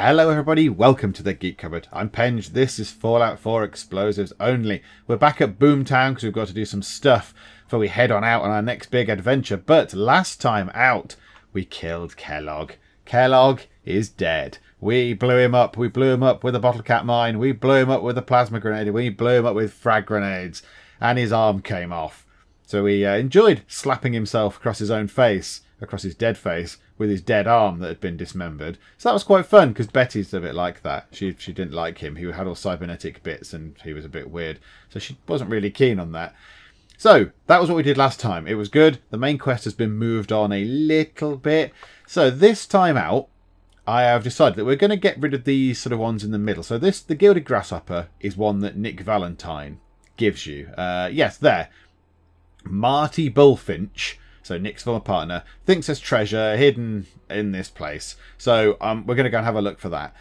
Hello everybody, welcome to the Geek Cupboard. I'm Penge, this is Fallout 4 Explosives only. We're back at Boomtown because we've got to do some stuff before we head on out on our next big adventure. But last time out, we killed Kellogg. Kellogg is dead. We blew him up. We blew him up with a bottle cap mine. We blew him up with a plasma grenade. We blew him up with frag grenades. And his arm came off. So he uh, enjoyed slapping himself across his own face, across his dead face, with his dead arm that had been dismembered. So that was quite fun because Betty's a bit like that. She she didn't like him. He had all cybernetic bits and he was a bit weird. So she wasn't really keen on that. So that was what we did last time. It was good. The main quest has been moved on a little bit. So this time out, I have decided that we're going to get rid of these sort of ones in the middle. So this, the Gilded Grasshopper, is one that Nick Valentine gives you. Uh, yes, there. Marty Bullfinch so Nick's former partner thinks there's treasure hidden in this place. So um, we're going to go and have a look for that.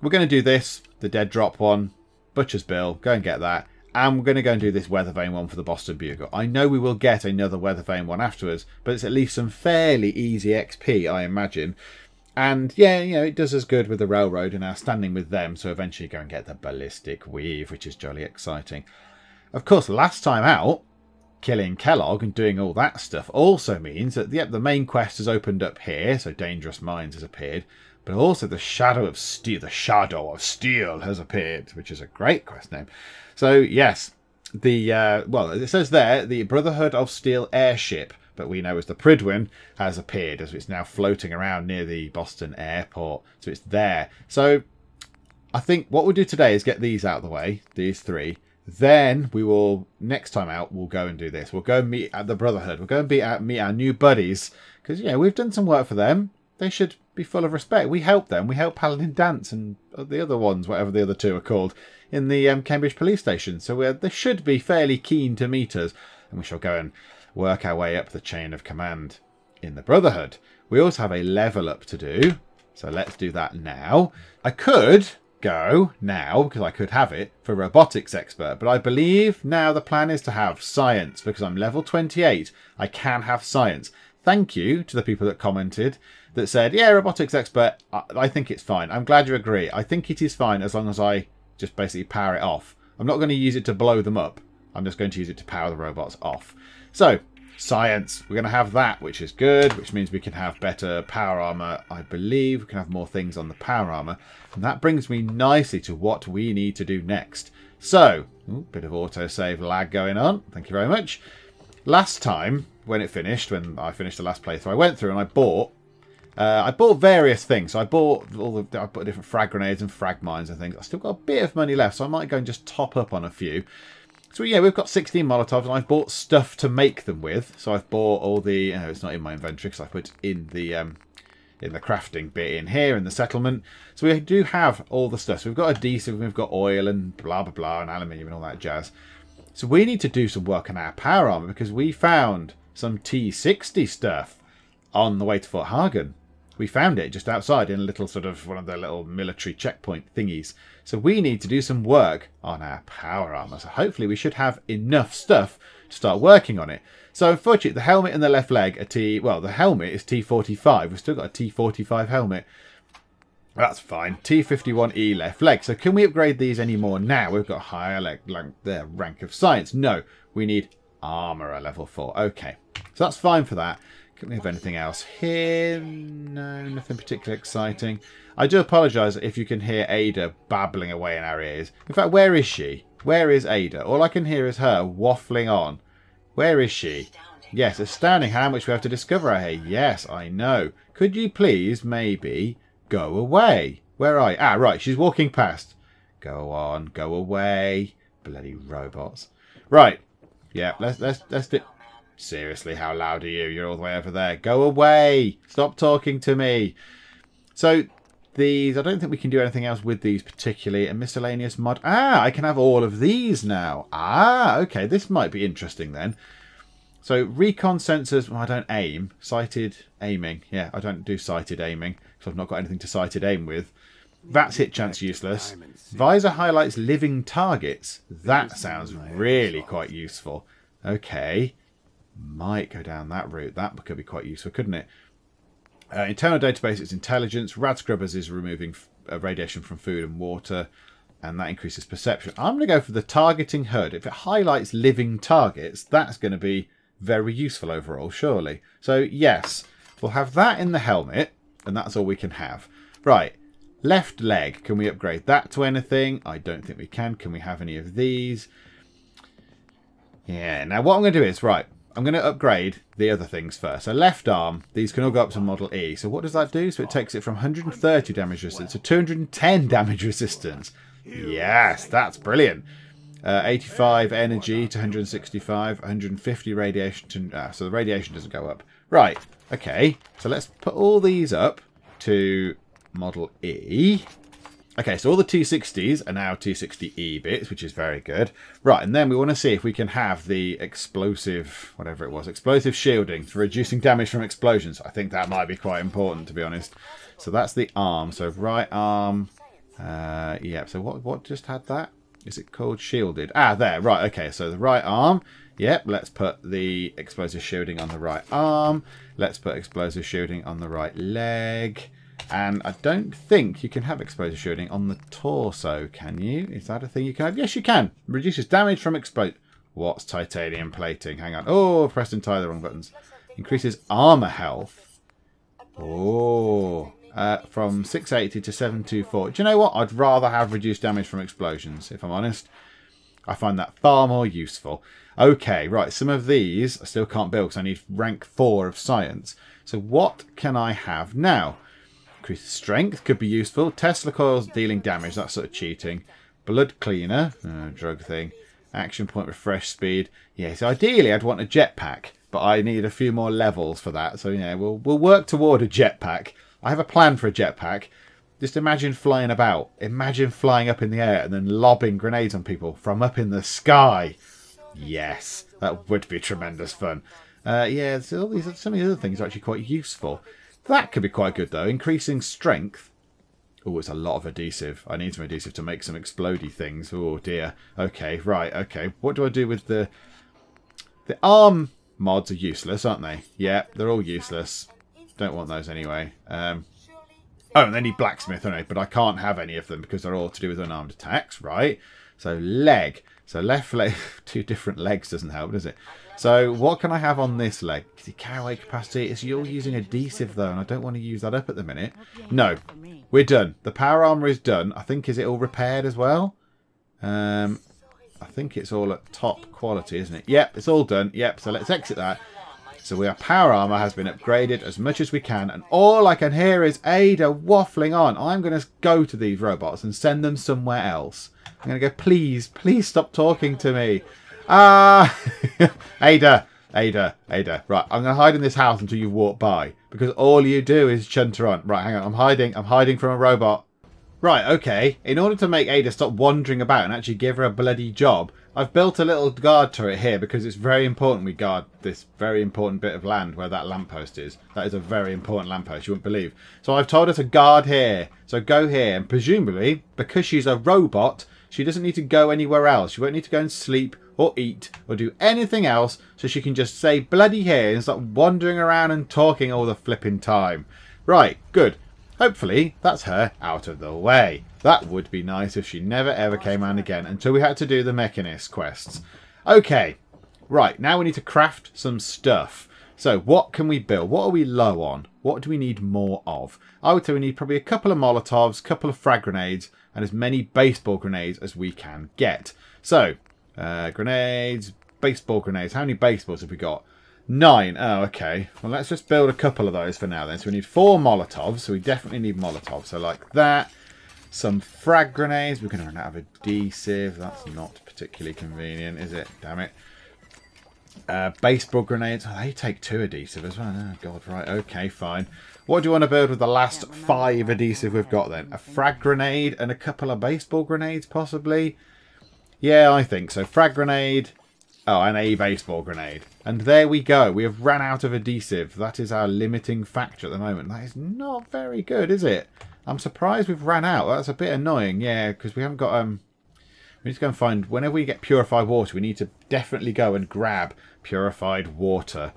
We're going to do this, the dead drop one, Butcher's Bill, go and get that. And we're going to go and do this weather vane one for the Boston Bugle. I know we will get another weather vane one afterwards, but it's at least some fairly easy XP, I imagine. And yeah, you know, it does us good with the railroad and our standing with them, so eventually go and get the ballistic weave, which is jolly exciting. Of course, last time out, killing Kellogg and doing all that stuff also means that yep, the main quest has opened up here, so Dangerous Minds has appeared, but also the Shadow of Steel, the Shadow of Steel has appeared, which is a great quest name. So yes, the uh, well, it says there the Brotherhood of Steel airship, but we know as the Prydwen has appeared as it's now floating around near the Boston airport, so it's there. So I think what we'll do today is get these out of the way, these three, then we will next time out we'll go and do this. We'll go and meet at the Brotherhood. We'll go and be our, meet our new buddies because yeah we've done some work for them. They should be full of respect. We help them. We help Paladin Danse and the other ones, whatever the other two are called, in the um, Cambridge Police Station. So they should be fairly keen to meet us, and we shall go and work our way up the chain of command in the Brotherhood. We also have a level up to do, so let's do that now. I could go now, because I could have it, for robotics expert. But I believe now the plan is to have science, because I'm level 28. I can have science. Thank you to the people that commented that said, yeah, robotics expert, I, I think it's fine. I'm glad you agree. I think it is fine as long as I just basically power it off. I'm not going to use it to blow them up. I'm just going to use it to power the robots off. So, science. We're going to have that, which is good, which means we can have better power armor, I believe. We can have more things on the power armor. And that brings me nicely to what we need to do next. So, bit of autosave lag going on. Thank you very much. Last time, when it finished, when I finished the last playthrough, I went through and I bought uh, I bought various things. So I bought all the I bought different frag grenades and frag mines and things. I still got a bit of money left, so I might go and just top up on a few. So yeah, we've got 16 Molotovs and I've bought stuff to make them with. So I've bought all the, know, it's not in my inventory because I put in the um, in the crafting bit in here in the settlement. So we do have all the stuff. So we've got adhesive, we've got oil and blah, blah, blah, and aluminium and all that jazz. So we need to do some work on our power armor because we found some T60 stuff on the way to Fort Hagen we found it just outside in a little sort of one of the little military checkpoint thingies. So we need to do some work on our power armor. So hopefully we should have enough stuff to start working on it. So unfortunately, the helmet and the left leg are T... Well, the helmet is T45. We've still got a T45 helmet. That's fine. T51E left leg. So can we upgrade these anymore now? We've got higher leg, like the rank of science. No, we need armor at level 4. Okay, so that's fine for that. Have anything else here? No, nothing particularly exciting. I do apologise if you can hear Ada babbling away in our ears. In fact, where is she? Where is Ada? All I can hear is her waffling on. Where is she? Yes, astounding how much we have to discover her here. Yes, I know. Could you please, maybe, go away? Where are you? Ah, right, she's walking past. Go on, go away. Bloody robots. Right. Yeah, let's let's let's do Seriously, how loud are you? You're all the way over there. Go away! Stop talking to me! So, these, I don't think we can do anything else with these particularly. A miscellaneous mod. Ah, I can have all of these now. Ah, okay, this might be interesting then. So, recon sensors, well, I don't aim. Sighted aiming. Yeah, I don't do sighted aiming, because I've not got anything to sighted aim with. That's hit chance useless. Visor highlights living targets. That sounds really quite useful. Okay might go down that route. That could be quite useful, couldn't it? Uh, internal database is intelligence. Rad Scrubbers is removing uh, radiation from food and water, and that increases perception. I'm going to go for the targeting HUD. If it highlights living targets, that's going to be very useful overall, surely. So, yes, we'll have that in the helmet, and that's all we can have. Right, left leg. Can we upgrade that to anything? I don't think we can. Can we have any of these? Yeah, now what I'm going to do is, right, I'm going to upgrade the other things first. So left arm, these can all go up to Model E. So what does that do? So it takes it from 130 damage resistance to 210 damage resistance. Yes, that's brilliant. Uh, 85 energy to 165, 150 radiation to... Uh, so the radiation doesn't go up. Right, okay. So let's put all these up to Model E. Okay, so all the T60s are now T60E bits, which is very good. Right, and then we want to see if we can have the explosive, whatever it was, explosive shielding for reducing damage from explosions. I think that might be quite important, to be honest. So that's the arm. So right arm, uh, yeah, so what, what just had that? Is it called shielded? Ah, there, right, okay, so the right arm. Yep, let's put the explosive shielding on the right arm. Let's put explosive shielding on the right leg. And I don't think you can have exposure shielding on the torso, can you? Is that a thing you can have? Yes, you can. Reduces damage from explode. What's titanium plating? Hang on. Oh, pressed entirely the wrong buttons. Increases armor health. Oh. Uh, from 680 to 724. Do you know what? I'd rather have reduced damage from explosions, if I'm honest. I find that far more useful. Okay, right. Some of these I still can't build because I need rank 4 of science. So what can I have now? Increased strength could be useful. Tesla coils dealing damage, that's sort of cheating. Blood cleaner, uh, drug thing. Action point refresh speed. Yeah, so ideally I'd want a jetpack, but I need a few more levels for that. So yeah, we'll we'll work toward a jetpack. I have a plan for a jetpack. Just imagine flying about. Imagine flying up in the air and then lobbing grenades on people from up in the sky. Yes, that would be tremendous fun. Uh, yeah, so all these, some of the other things are actually quite useful. That could be quite good though. Increasing strength. Oh, it's a lot of adhesive. I need some adhesive to make some explody things. Oh dear. Okay, right, okay. What do I do with the... The arm mods are useless, aren't they? Yeah, they're all useless. Don't want those anyway. Um, oh, and they need blacksmith, don't anyway, but I can't have any of them because they're all to do with unarmed attacks, right? So leg. So left leg, two different legs doesn't help, does it? So what can I have on this leg? The carry capacity is you're using adhesive though, and I don't want to use that up at the minute. No, we're done. The power armor is done. I think is it all repaired as well? Um, I think it's all at top quality, isn't it? Yep, it's all done. Yep, so let's exit that. So our power armor has been upgraded as much as we can, and all I can hear is Ada waffling on. I'm going to go to these robots and send them somewhere else. I'm going to go, please, please stop talking to me. Ah, uh, Ada, Ada, Ada. Right, I'm going to hide in this house until you walk by. Because all you do is chunter on. Right, hang on. I'm hiding. I'm hiding from a robot. Right, okay. In order to make Ada stop wandering about and actually give her a bloody job, I've built a little guard turret here because it's very important we guard this very important bit of land where that lamppost is. That is a very important lamppost, you wouldn't believe. So I've told her to guard here. So go here, and presumably, because she's a robot, she doesn't need to go anywhere else. She won't need to go and sleep or eat or do anything else so she can just say bloody here and start wandering around and talking all the flipping time. Right, good. Hopefully that's her out of the way. That would be nice if she never ever came around again until we had to do the Mechanist quests. Okay, right, now we need to craft some stuff. So what can we build? What are we low on? What do we need more of? I would say we need probably a couple of Molotovs, couple of frag grenades, and as many baseball grenades as we can get. So, uh, grenades, baseball grenades. How many baseballs have we got? Nine. Oh, okay. Well, let's just build a couple of those for now then. So we need four Molotovs. So we definitely need Molotovs. So like that. Some frag grenades. We're going to run out of adhesive. That's not particularly convenient, is it? Damn it. Uh, baseball grenades. Oh, they take two adhesive as well. Oh, God, right. Okay, fine. What do you want to build with the last five adhesive we've got then? A frag grenade and a couple of baseball grenades, possibly? Yeah, I think so. Frag grenade. Oh, and a baseball grenade. And there we go. We have ran out of adhesive. That is our limiting factor at the moment. That is not very good, is it? I'm surprised we've ran out. That's a bit annoying. Yeah, because we haven't got... um. We need to go and find... Whenever we get purified water, we need to definitely go and grab purified water.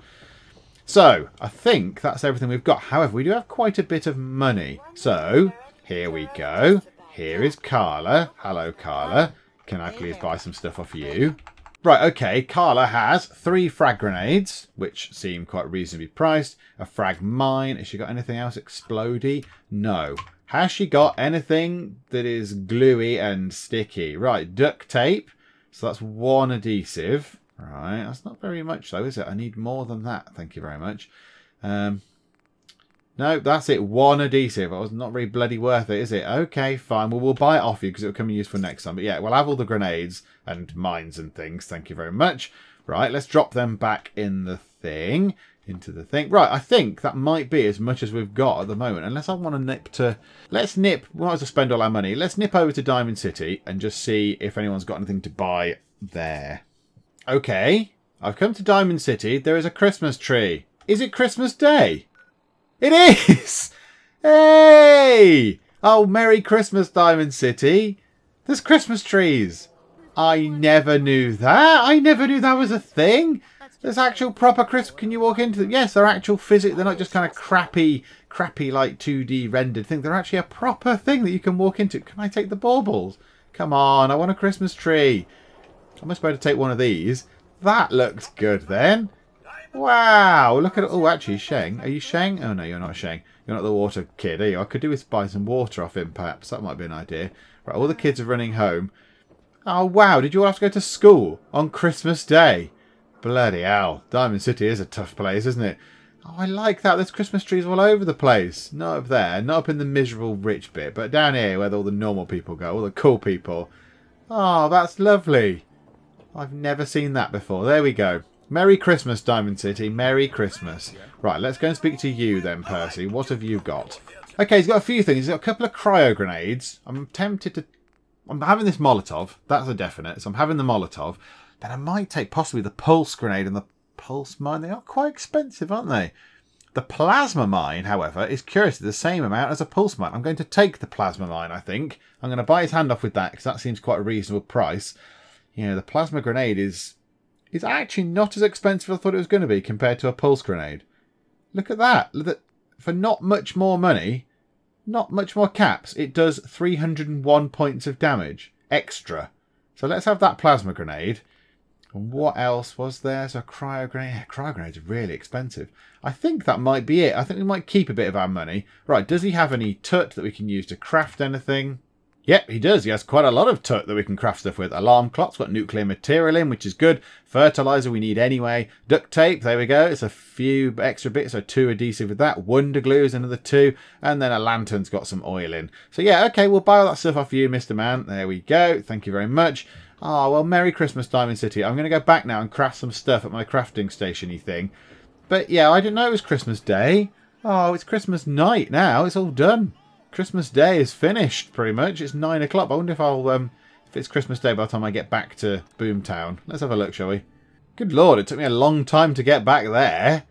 So, I think that's everything we've got. However, we do have quite a bit of money. So, here we go. Here is Carla. Hello, Carla. Can I please buy some stuff off you? Right, okay, Carla has three frag grenades, which seem quite reasonably priced. A frag mine. Has she got anything else explody? No. Has she got anything that is gluey and sticky? Right, duct tape. So that's one adhesive. Right, that's not very much though, is it? I need more than that. Thank you very much. Um, no, that's it. One adhesive. It was not really bloody worth it, is it? Okay, fine. Well, we'll buy it off you because it'll come in useful next time. But yeah, we'll have all the grenades and mines and things. Thank you very much. Right, let's drop them back in the thing. Into the thing. Right, I think that might be as much as we've got at the moment. Unless I want to nip to... Let's nip... We might as well spend all our money. Let's nip over to Diamond City and just see if anyone's got anything to buy there. Okay, I've come to Diamond City. There is a Christmas tree. Is it Christmas Day? It is! Hey! Oh, Merry Christmas, Diamond City. There's Christmas trees. I never knew that. I never knew that was a thing. There's actual proper Christmas. Can you walk into them? Yes, they're actual physics. They're not just kind of crappy, crappy like 2D rendered thing. They're actually a proper thing that you can walk into. Can I take the baubles? Come on, I want a Christmas tree. I must be to take one of these. That looks good then. Wow, look at it. Oh, actually, Sheng. Are you Sheng? Oh, no, you're not Sheng. You're not the water kid, are you? I could do with buy some water off him, perhaps. That might be an idea. Right, all the kids are running home. Oh, wow. Did you all have to go to school on Christmas Day? Bloody hell. Diamond City is a tough place, isn't it? Oh, I like that. There's Christmas trees all over the place. Not up there. Not up in the miserable rich bit. But down here where all the normal people go. All the cool people. Oh, that's lovely. I've never seen that before. There we go. Merry Christmas, Diamond City. Merry Christmas. Right, let's go and speak to you then, Percy. What have you got? Okay, he's got a few things. He's got a couple of cryo grenades. I'm tempted to... I'm having this Molotov. That's a definite. So I'm having the Molotov. Then I might take possibly the pulse grenade and the pulse mine. They are quite expensive, aren't they? The plasma mine, however, is curiously the same amount as a pulse mine. I'm going to take the plasma mine, I think. I'm going to buy his hand off with that because that seems quite a reasonable price. You know, the plasma grenade is is actually not as expensive as I thought it was going to be compared to a pulse grenade. Look at that. For not much more money, not much more caps, it does 301 points of damage extra. So let's have that plasma grenade. And what else was there? So cryo grenade. Yeah, cryo grenades are really expensive. I think that might be it. I think we might keep a bit of our money. Right, does he have any tut that we can use to craft anything? Yep, he does. He has quite a lot of tut that we can craft stuff with. Alarm clock's got nuclear material in, which is good. Fertilizer we need anyway. Duct tape, there we go. It's a few extra bits, so two adhesive with that. Wonder glue is another two. And then a lantern's got some oil in. So yeah, okay, we'll buy all that stuff off you, Mr. Man. There we go. Thank you very much. Oh, well, Merry Christmas, Diamond City. I'm going to go back now and craft some stuff at my crafting station thing. But yeah, I didn't know it was Christmas Day. Oh, it's Christmas night now. It's all done. Christmas Day is finished, pretty much. It's 9 o'clock. I wonder if I'll, um, if it's Christmas Day by the time I get back to Boomtown. Let's have a look, shall we? Good lord, it took me a long time to get back there.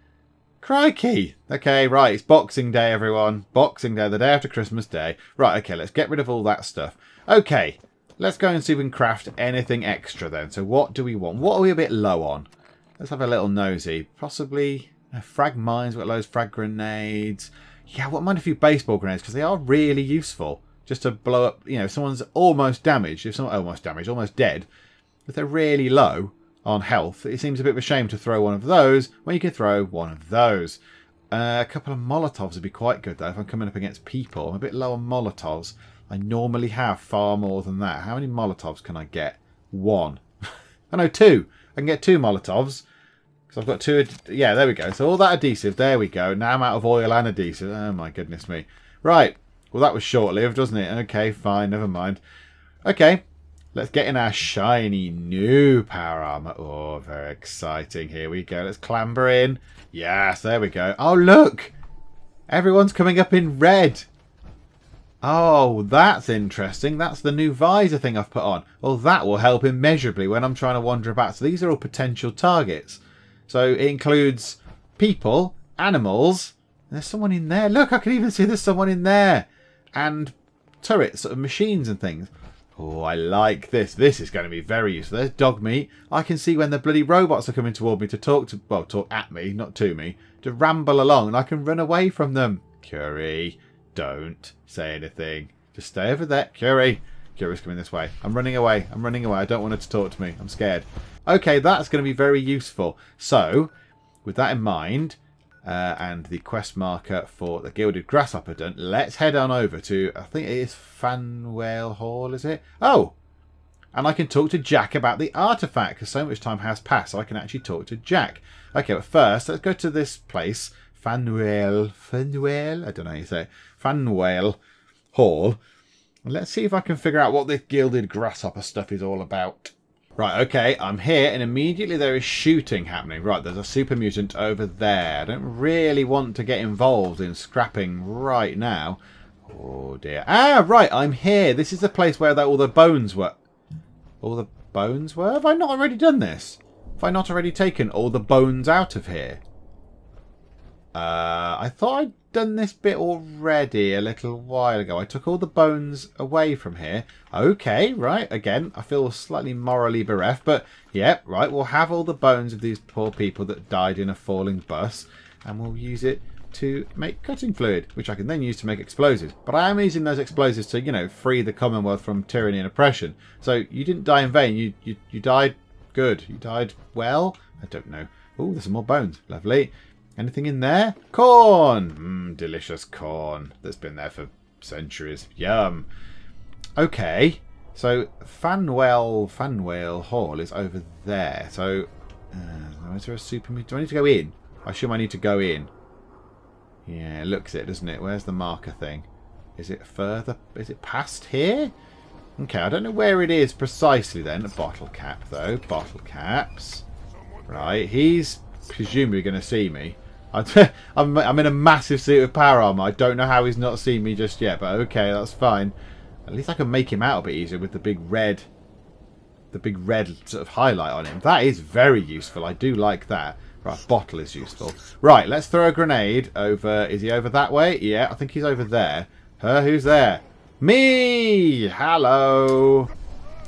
Crikey. Okay, right, it's Boxing Day, everyone. Boxing Day, the day after Christmas Day. Right, okay, let's get rid of all that stuff. Okay, let's go and see if we can craft anything extra then. So what do we want? What are we a bit low on? Let's have a little nosy. Possibly uh, frag mines, we've got loads frag grenades. Yeah, wouldn't mind a few baseball grenades because they are really useful. Just to blow up, you know, if someone's almost damaged, if someone almost damaged, almost dead, if they're really low on health, it seems a bit of a shame to throw one of those when you can throw one of those. Uh, a couple of Molotovs would be quite good though if I'm coming up against people. I'm a bit low on Molotovs. I normally have far more than that. How many Molotovs can I get? One. I know two. I can get two Molotovs. So I've got two, yeah, there we go. So all that adhesive, there we go. Now I'm out of oil and adhesive. Oh my goodness me. Right, well that was short-lived, wasn't it? Okay, fine, never mind. Okay, let's get in our shiny new power armor. Oh, very exciting. Here we go. Let's clamber in. Yes, there we go. Oh, look! Everyone's coming up in red. Oh, that's interesting. That's the new visor thing I've put on. Well, that will help immeasurably when I'm trying to wander about. So these are all potential targets. So it includes people, animals. There's someone in there. Look, I can even see there's someone in there. And turrets, sort of machines and things. Oh, I like this. This is going to be very useful. There's dog meat. I can see when the bloody robots are coming toward me to talk to, well, talk at me, not to me, to ramble along, and I can run away from them. Curie, don't say anything. Just stay over there. Curie. Curie's coming this way. I'm running away. I'm running away. I don't want her to talk to me. I'm scared. Okay, that's going to be very useful. So, with that in mind, uh, and the quest marker for the Gilded Grasshopper done, let's head on over to, I think it is Fanwell Hall, is it? Oh! And I can talk to Jack about the artifact, because so much time has passed, so I can actually talk to Jack. Okay, but first, let's go to this place, Fanwell, Fanwell, I don't know how you say it, Fanwell Hall, let's see if I can figure out what this Gilded Grasshopper stuff is all about. Right, okay, I'm here, and immediately there is shooting happening. Right, there's a super mutant over there. I don't really want to get involved in scrapping right now. Oh, dear. Ah, right, I'm here. This is the place where all the bones were. All the bones were? Have I not already done this? Have I not already taken all the bones out of here? Uh, I thought I'd done this bit already a little while ago. I took all the bones away from here. Okay, right, again, I feel slightly morally bereft, but yeah, right, we'll have all the bones of these poor people that died in a falling bus, and we'll use it to make cutting fluid, which I can then use to make explosives. But I am using those explosives to, you know, free the Commonwealth from tyranny and oppression. So you didn't die in vain. You you, you died good. You died well. I don't know. Oh, there's some more bones. Lovely. Anything in there? Corn! Mmm, delicious corn that's been there for centuries. Yum. Okay, so Fanwell, Fanwell Hall is over there. So, uh, is there a super... Do I need to go in? I assume I need to go in. Yeah, it looks it, doesn't it? Where's the marker thing? Is it further? Is it past here? Okay, I don't know where it is precisely then. A bottle cap, though. Bottle caps. Right, he's presumably going to see me. I'm, in a massive suit of power armor. I don't know how he's not seen me just yet, but okay, that's fine. At least I can make him out a bit easier with the big red, the big red sort of highlight on him. That is very useful. I do like that. Right, bottle is useful. Right, let's throw a grenade over. Is he over that way? Yeah, I think he's over there. Her, who's there? Me! Hello!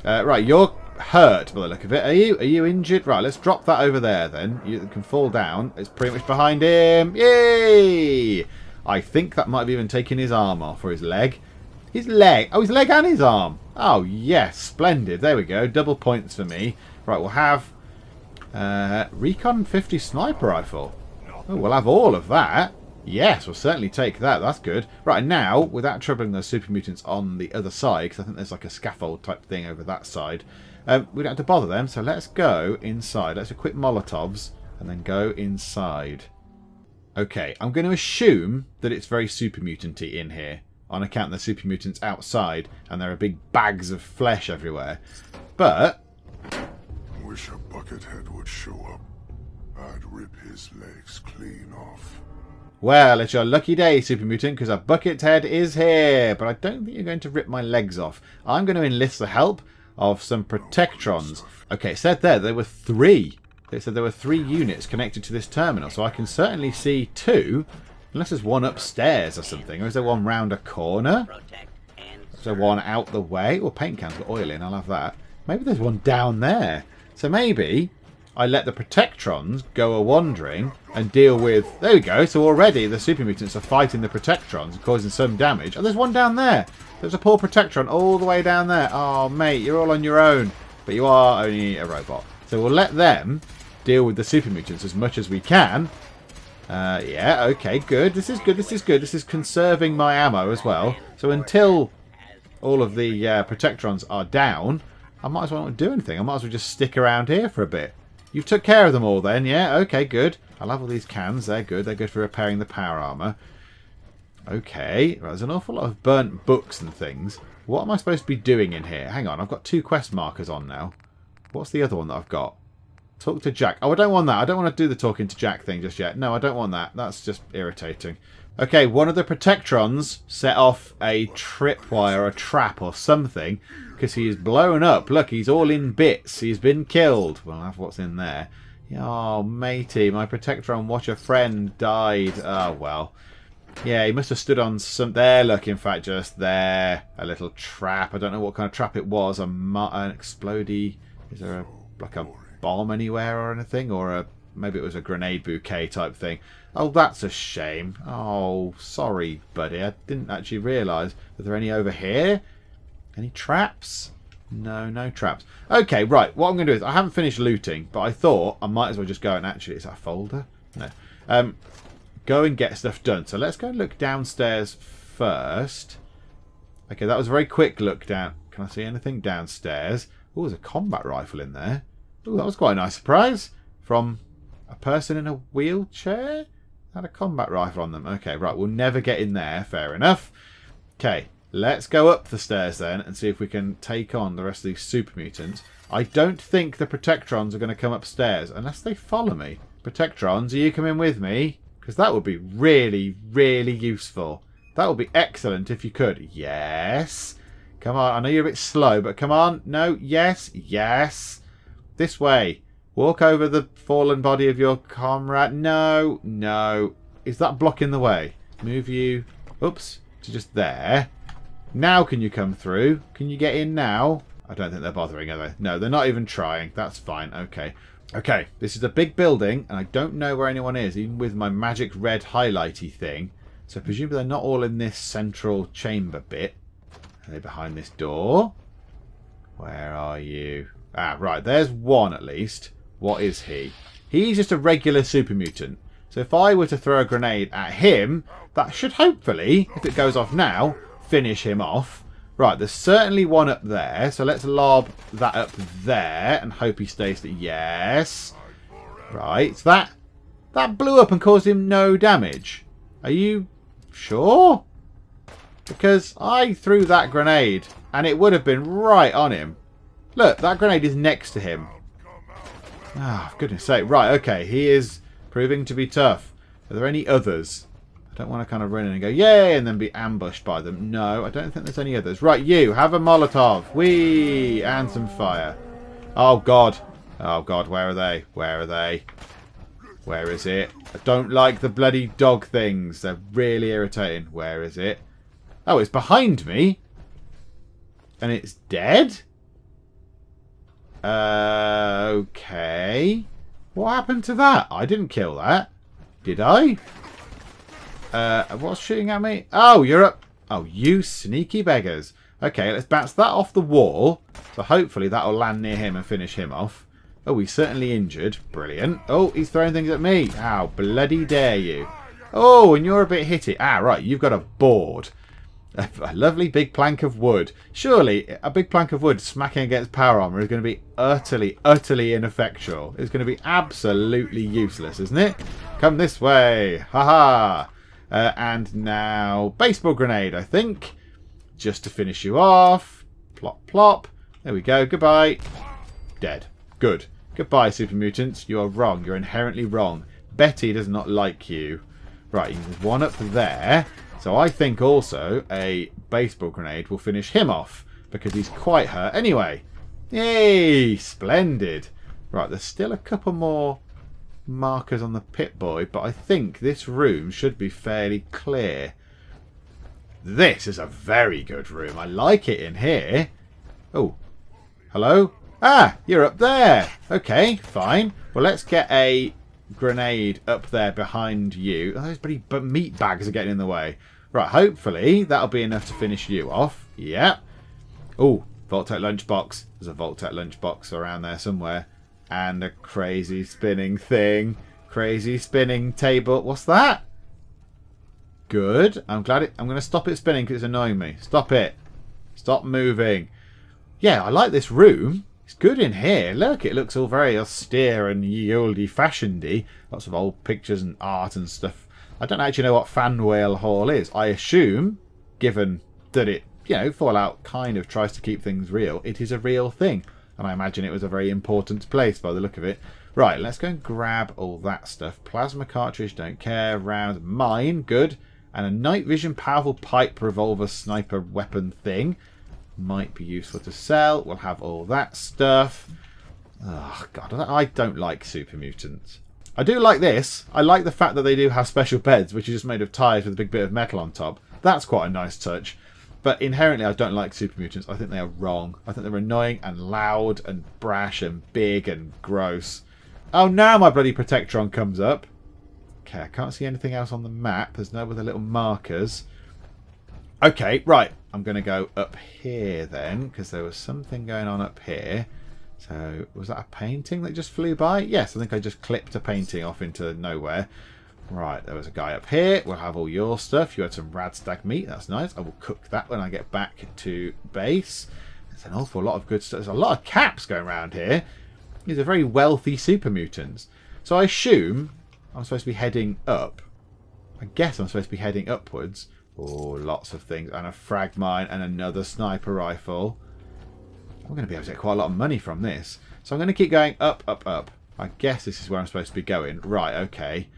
Uh, right, you're hurt by the look of it. Are you are you injured? Right, let's drop that over there then. You can fall down. It's pretty much behind him. Yay! I think that might have even taken his arm off or his leg. His leg. Oh, his leg and his arm. Oh, yes. Splendid. There we go. Double points for me. Right, we'll have uh, Recon 50 Sniper Rifle. Oh, we'll have all of that. Yes, we'll certainly take that. That's good. Right, now, without troubling those super mutants on the other side, because I think there's like a scaffold type thing over that side, um, we don't have to bother them, so let's go inside. Let's equip Molotovs and then go inside. Okay, I'm going to assume that it's very super mutanty in here on account of the super mutants outside and there are big bags of flesh everywhere. But... Wish a buckethead would show up. I'd rip his legs clean off. Well, it's your lucky day, Super Mutant, because a Buckethead is here. But I don't think you're going to rip my legs off. I'm going to enlist the help of some Protectrons. Okay, said there there were three. It said there were three units connected to this terminal, so I can certainly see two, unless there's one upstairs or something. Or is there one round a corner? Is there one out the way? Well, paint cans got oil in, I'll have that. Maybe there's one down there. So maybe I let the Protectrons go a-wandering and deal with... There we go. So already the Super Mutants are fighting the Protectrons, and causing some damage. Oh, there's one down there. There's a poor Protectron all the way down there. Oh, mate, you're all on your own. But you are only a robot. So we'll let them deal with the Super Mutants as much as we can. Uh, yeah, okay, good. This is good, this is good. This is conserving my ammo as well. So until all of the uh, Protectrons are down, I might as well not do anything. I might as well just stick around here for a bit. You've took care of them all then, yeah? Okay, good. I love all these cans. They're good. They're good for repairing the power armor. Okay, right, there's an awful lot of burnt books and things. What am I supposed to be doing in here? Hang on, I've got two quest markers on now. What's the other one that I've got? Talk to Jack. Oh, I don't want that. I don't want to do the talking to Jack thing just yet. No, I don't want that. That's just irritating. Okay, one of the Protectrons set off a tripwire, a trap or something, because he is blown up. Look, he's all in bits. He's been killed. Well, that's what's in there. Oh, matey, my Protectron watcher friend died. Oh, well. Yeah, he must have stood on some... There, look, in fact, just there. A little trap. I don't know what kind of trap it was. A an explodey... Is there a like a bomb anywhere or anything? Or a maybe it was a grenade bouquet type thing. Oh, that's a shame. Oh, sorry, buddy. I didn't actually realise. Are there any over here? Any traps? No, no traps. Okay, right. What I'm going to do is I haven't finished looting, but I thought I might as well just go and actually... Is that a folder? No. Um, go and get stuff done. So let's go and look downstairs first. Okay, that was a very quick look down. Can I see anything downstairs? Oh, there's a combat rifle in there. Oh, that was quite a nice surprise. From a person in a wheelchair? Had a combat rifle on them. Okay, right, we'll never get in there. Fair enough. Okay, let's go up the stairs then and see if we can take on the rest of these super mutants. I don't think the Protectrons are going to come upstairs unless they follow me. Protectrons, are you coming with me? Because that would be really, really useful. That would be excellent if you could. Yes. Come on. I know you're a bit slow, but come on. No. Yes. Yes. This way. Walk over the fallen body of your comrade. No. No. Is that blocking the way? Move you. Oops. To just there. Now can you come through? Can you get in now? I don't think they're bothering, are they? No, they're not even trying. That's fine. Okay. Okay, this is a big building, and I don't know where anyone is, even with my magic red highlighty thing. So presumably they're not all in this central chamber bit. Are they behind this door? Where are you? Ah, right, there's one at least. What is he? He's just a regular super mutant. So if I were to throw a grenade at him, that should hopefully, if it goes off now, finish him off. Right, there's certainly one up there. So let's lob that up there and hope he stays there. Yes. Right, that, that blew up and caused him no damage. Are you sure? Because I threw that grenade and it would have been right on him. Look, that grenade is next to him. Ah, oh, goodness sake. Right, okay. He is proving to be tough. Are there any others? Don't want to kind of run in and go, yay, and then be ambushed by them. No, I don't think there's any others. Right, you, have a Molotov. Whee! And some fire. Oh, God. Oh, God, where are they? Where are they? Where is it? I don't like the bloody dog things. They're really irritating. Where is it? Oh, it's behind me. And it's dead? Uh, okay. What happened to that? I didn't kill that. Did I? Uh, what's shooting at me? Oh, you're up. Oh, you sneaky beggars. Okay, let's bounce that off the wall. So hopefully that'll land near him and finish him off. Oh, he's certainly injured. Brilliant. Oh, he's throwing things at me. How bloody dare you. Oh, and you're a bit hitty. Ah, right, you've got a board. A, a, lovely big plank of wood. Surely, a big plank of wood smacking against power armor is going to be utterly, utterly ineffectual. It's going to be absolutely useless, isn't it? Come this way. Ha -ha. Uh, and now, baseball grenade, I think. Just to finish you off. Plop, plop. There we go. Goodbye. Dead. Good. Goodbye, super mutants. You are wrong. You're inherently wrong. Betty does not like you. Right, there's one up there. So I think also a baseball grenade will finish him off because he's quite hurt anyway. Yay! Splendid. Right, there's still a couple more markers on the Pip-Boy, but I think this room should be fairly clear. This is a very good room. I like it in here. Oh, hello? Ah, you're up there. Okay, fine. Well, let's get a grenade up there behind you. Oh, those bloody meat bags are getting in the way. Right, hopefully that'll be enough to finish you off. Yep. Oh, Vault-Tec lunchbox. There's a Vault-Tec lunchbox around there somewhere. And a crazy spinning thing. Crazy spinning table. What's that? Good. I'm glad it... I'm going to stop it spinning because it's annoying me. Stop it. Stop moving. Yeah, I like this room. It's good in here. Look, it looks all very austere and ye olde fashionedy. Lots of old pictures and art and stuff. I don't actually know what Fanwhale Hall is. I assume, given that it, you know, Fallout kind of tries to keep things real, it is a real thing. And I imagine it was a very important place by the look of it. Right, let's go and grab all that stuff. Plasma cartridge, don't care. Round, mine, good. And a night vision powerful pipe revolver sniper weapon thing might be useful to sell. We'll have all that stuff. Oh, God, I don't like super mutants. I do like this. I like the fact that they do have special beds, which are just made of tires with a big bit of metal on top. That's quite a nice touch. But inherently, I don't like super mutants. I think they are wrong. I think they're annoying and loud and brash and big and gross. Oh, now my bloody Protectron comes up. Okay, I can't see anything else on the map. There's no other little markers. Okay, right. I'm going to go up here then, because there was something going on up here. So, was that a painting that just flew by? Yes, I think I just clipped a painting off into nowhere. Right, there was a guy up here. We'll have all your stuff. You had some rad radstag meat. That's nice. I will cook that when I get back to base. There's an awful lot of good stuff. There's a lot of caps going around here. These are very wealthy super mutants. So I assume I'm supposed to be heading up. I guess I'm supposed to be heading upwards. Oh, lots of things. And a frag mine and another sniper rifle. I'm going to be able to get quite a lot of money from this. So I'm going to keep going up, up, up. I guess this is where I'm supposed to be going. Right, okay.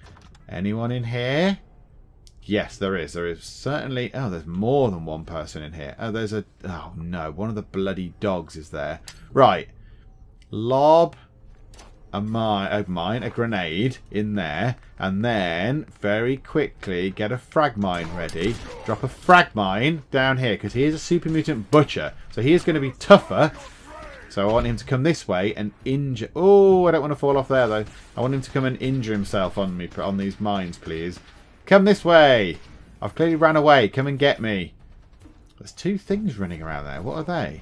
Anyone in here? Yes, there is. There is certainly... Oh, there's more than one person in here. Oh, there's a... Oh, no. One of the bloody dogs is there. Right. Lob a mine, a mine, a grenade in there, and then very quickly get a frag mine ready. Drop a frag mine down here because he is a super mutant butcher, so he is going to be tougher. So I want him to come this way and injure. Oh, I don't want to fall off there though. I want him to come and injure himself on me on these mines, please. Come this way. I've clearly ran away. Come and get me. There's two things running around there. What are they?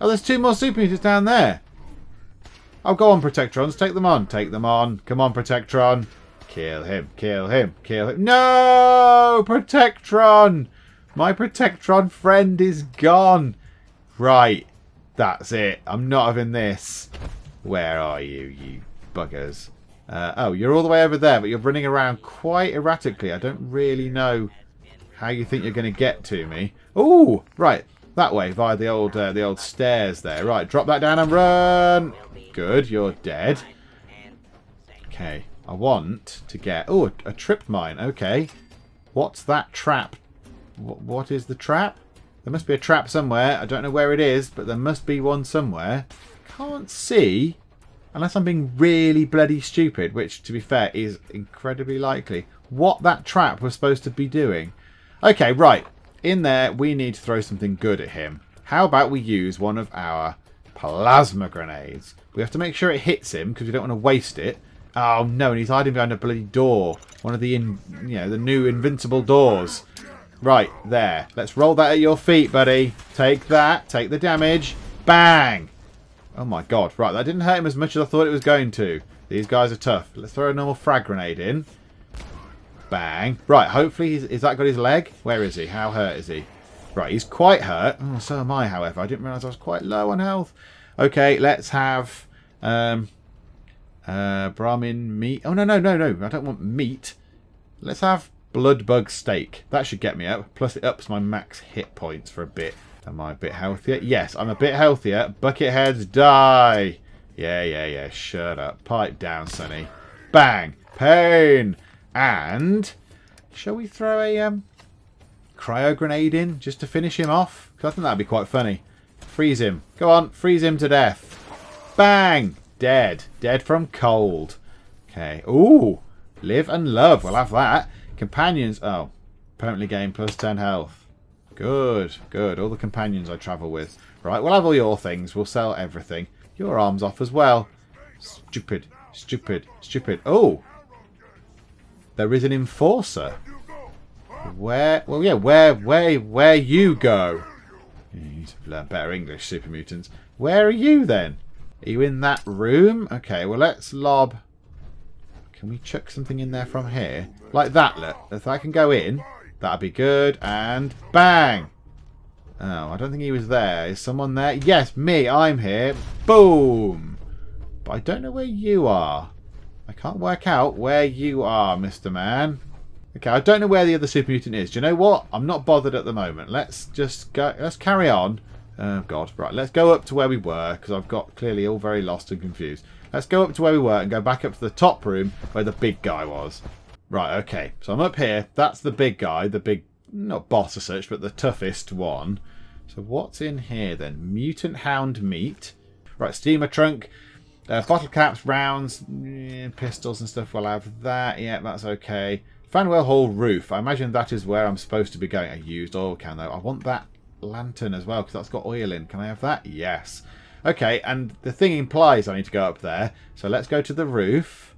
Oh, there's two more super mutants down there. Oh, go on, Protectrons. Take them on. Take them on. Come on, Protectron. Kill him. Kill him. Kill him. No! Protectron! My Protectron friend is gone. Right. That's it. I'm not having this. Where are you, you buggers? Uh, oh, you're all the way over there, but you're running around quite erratically. I don't really know how you think you're going to get to me. Oh, right. That way, via the old uh, the old stairs there. Right, drop that down and run. Good, you're dead. Okay, I want to get... Oh, a, trip mine. Okay. What's that trap? What is the trap? There must be a trap somewhere. I don't know where it is, but there must be one somewhere. Can't see, unless I'm being really bloody stupid, which, to be fair, is incredibly likely, what that trap was supposed to be doing. Okay, right. In there, we need to throw something good at him. How about we use one of our plasma grenades? We have to make sure it hits him because we don't want to waste it. Oh no, and he's hiding behind a bloody door. One of the in, you know, the new invincible doors. Right, there. Let's roll that at your feet, buddy. Take that. Take the damage. Bang! Oh my god. Right, that didn't hurt him as much as I thought it was going to. These guys are tough. Let's throw a normal frag grenade in. Bang. Right, hopefully he's... Is that got his leg? Where is he? How hurt is he? Right, he's quite hurt. Oh, so am I, however. I didn't realise I was quite low on health. Okay, let's have um, uh, Brahmin meat. Oh, no, no, no, no. I don't want meat. Let's have blood bug steak. That should get me up. Plus it ups my max hit points for a bit. Am I a bit healthier? Yes, I'm a bit healthier. Bucket heads die. Yeah, yeah, yeah. Shut up. Pipe down, Sonny. Bang. Pain. And shall we throw a um, cryo grenade in just to finish him off? Because I think that'd be quite funny. Freeze him. Go on, freeze him to death. Bang! Dead. Dead from cold. Okay. Ooh! Live and love. We'll have that. Companions. Oh. Apparently gain plus 10 health. Good. Good. All the companions I travel with. Right, we'll have all your things. We'll sell everything. Your arms off as well. Stupid. Stupid. Stupid. Oh! There is an enforcer. Where? Well, yeah, where, where, where you go? You need to learn better English, super mutants. Where are you then? Are you in that room? Okay, well let's lob... Can we chuck something in there from here? Like that, look. If I can go in, that'd be good. And bang! Oh, I don't think he was there. Is someone there? Yes, me. I'm here. Boom! But I don't know where you are. I can't work out where you are, Mr. Man. Okay, I don't know where the other super mutant is. Do you know what? I'm not bothered at the moment. Let's just go. Let's carry on. Oh, God. Right, let's go up to where we were, because I've got clearly all very lost and confused. Let's go up to where we were and go back up to the top room where the big guy was. Right, okay. So I'm up here. That's the big guy, the big, not boss as such, but the toughest one. So what's in here then? Mutant Hound meat. Right, steamer trunk. Uh, bottle caps, rounds, pistols and stuff. We'll have that. Yeah, that's okay. Fanwell Hall roof. I imagine that is where I'm supposed to be going. A used oil can, though. I want that lantern as well, because that's got oil in. Can I have that? Yes. Okay, and the thing implies I need to go up there. So let's go to the roof.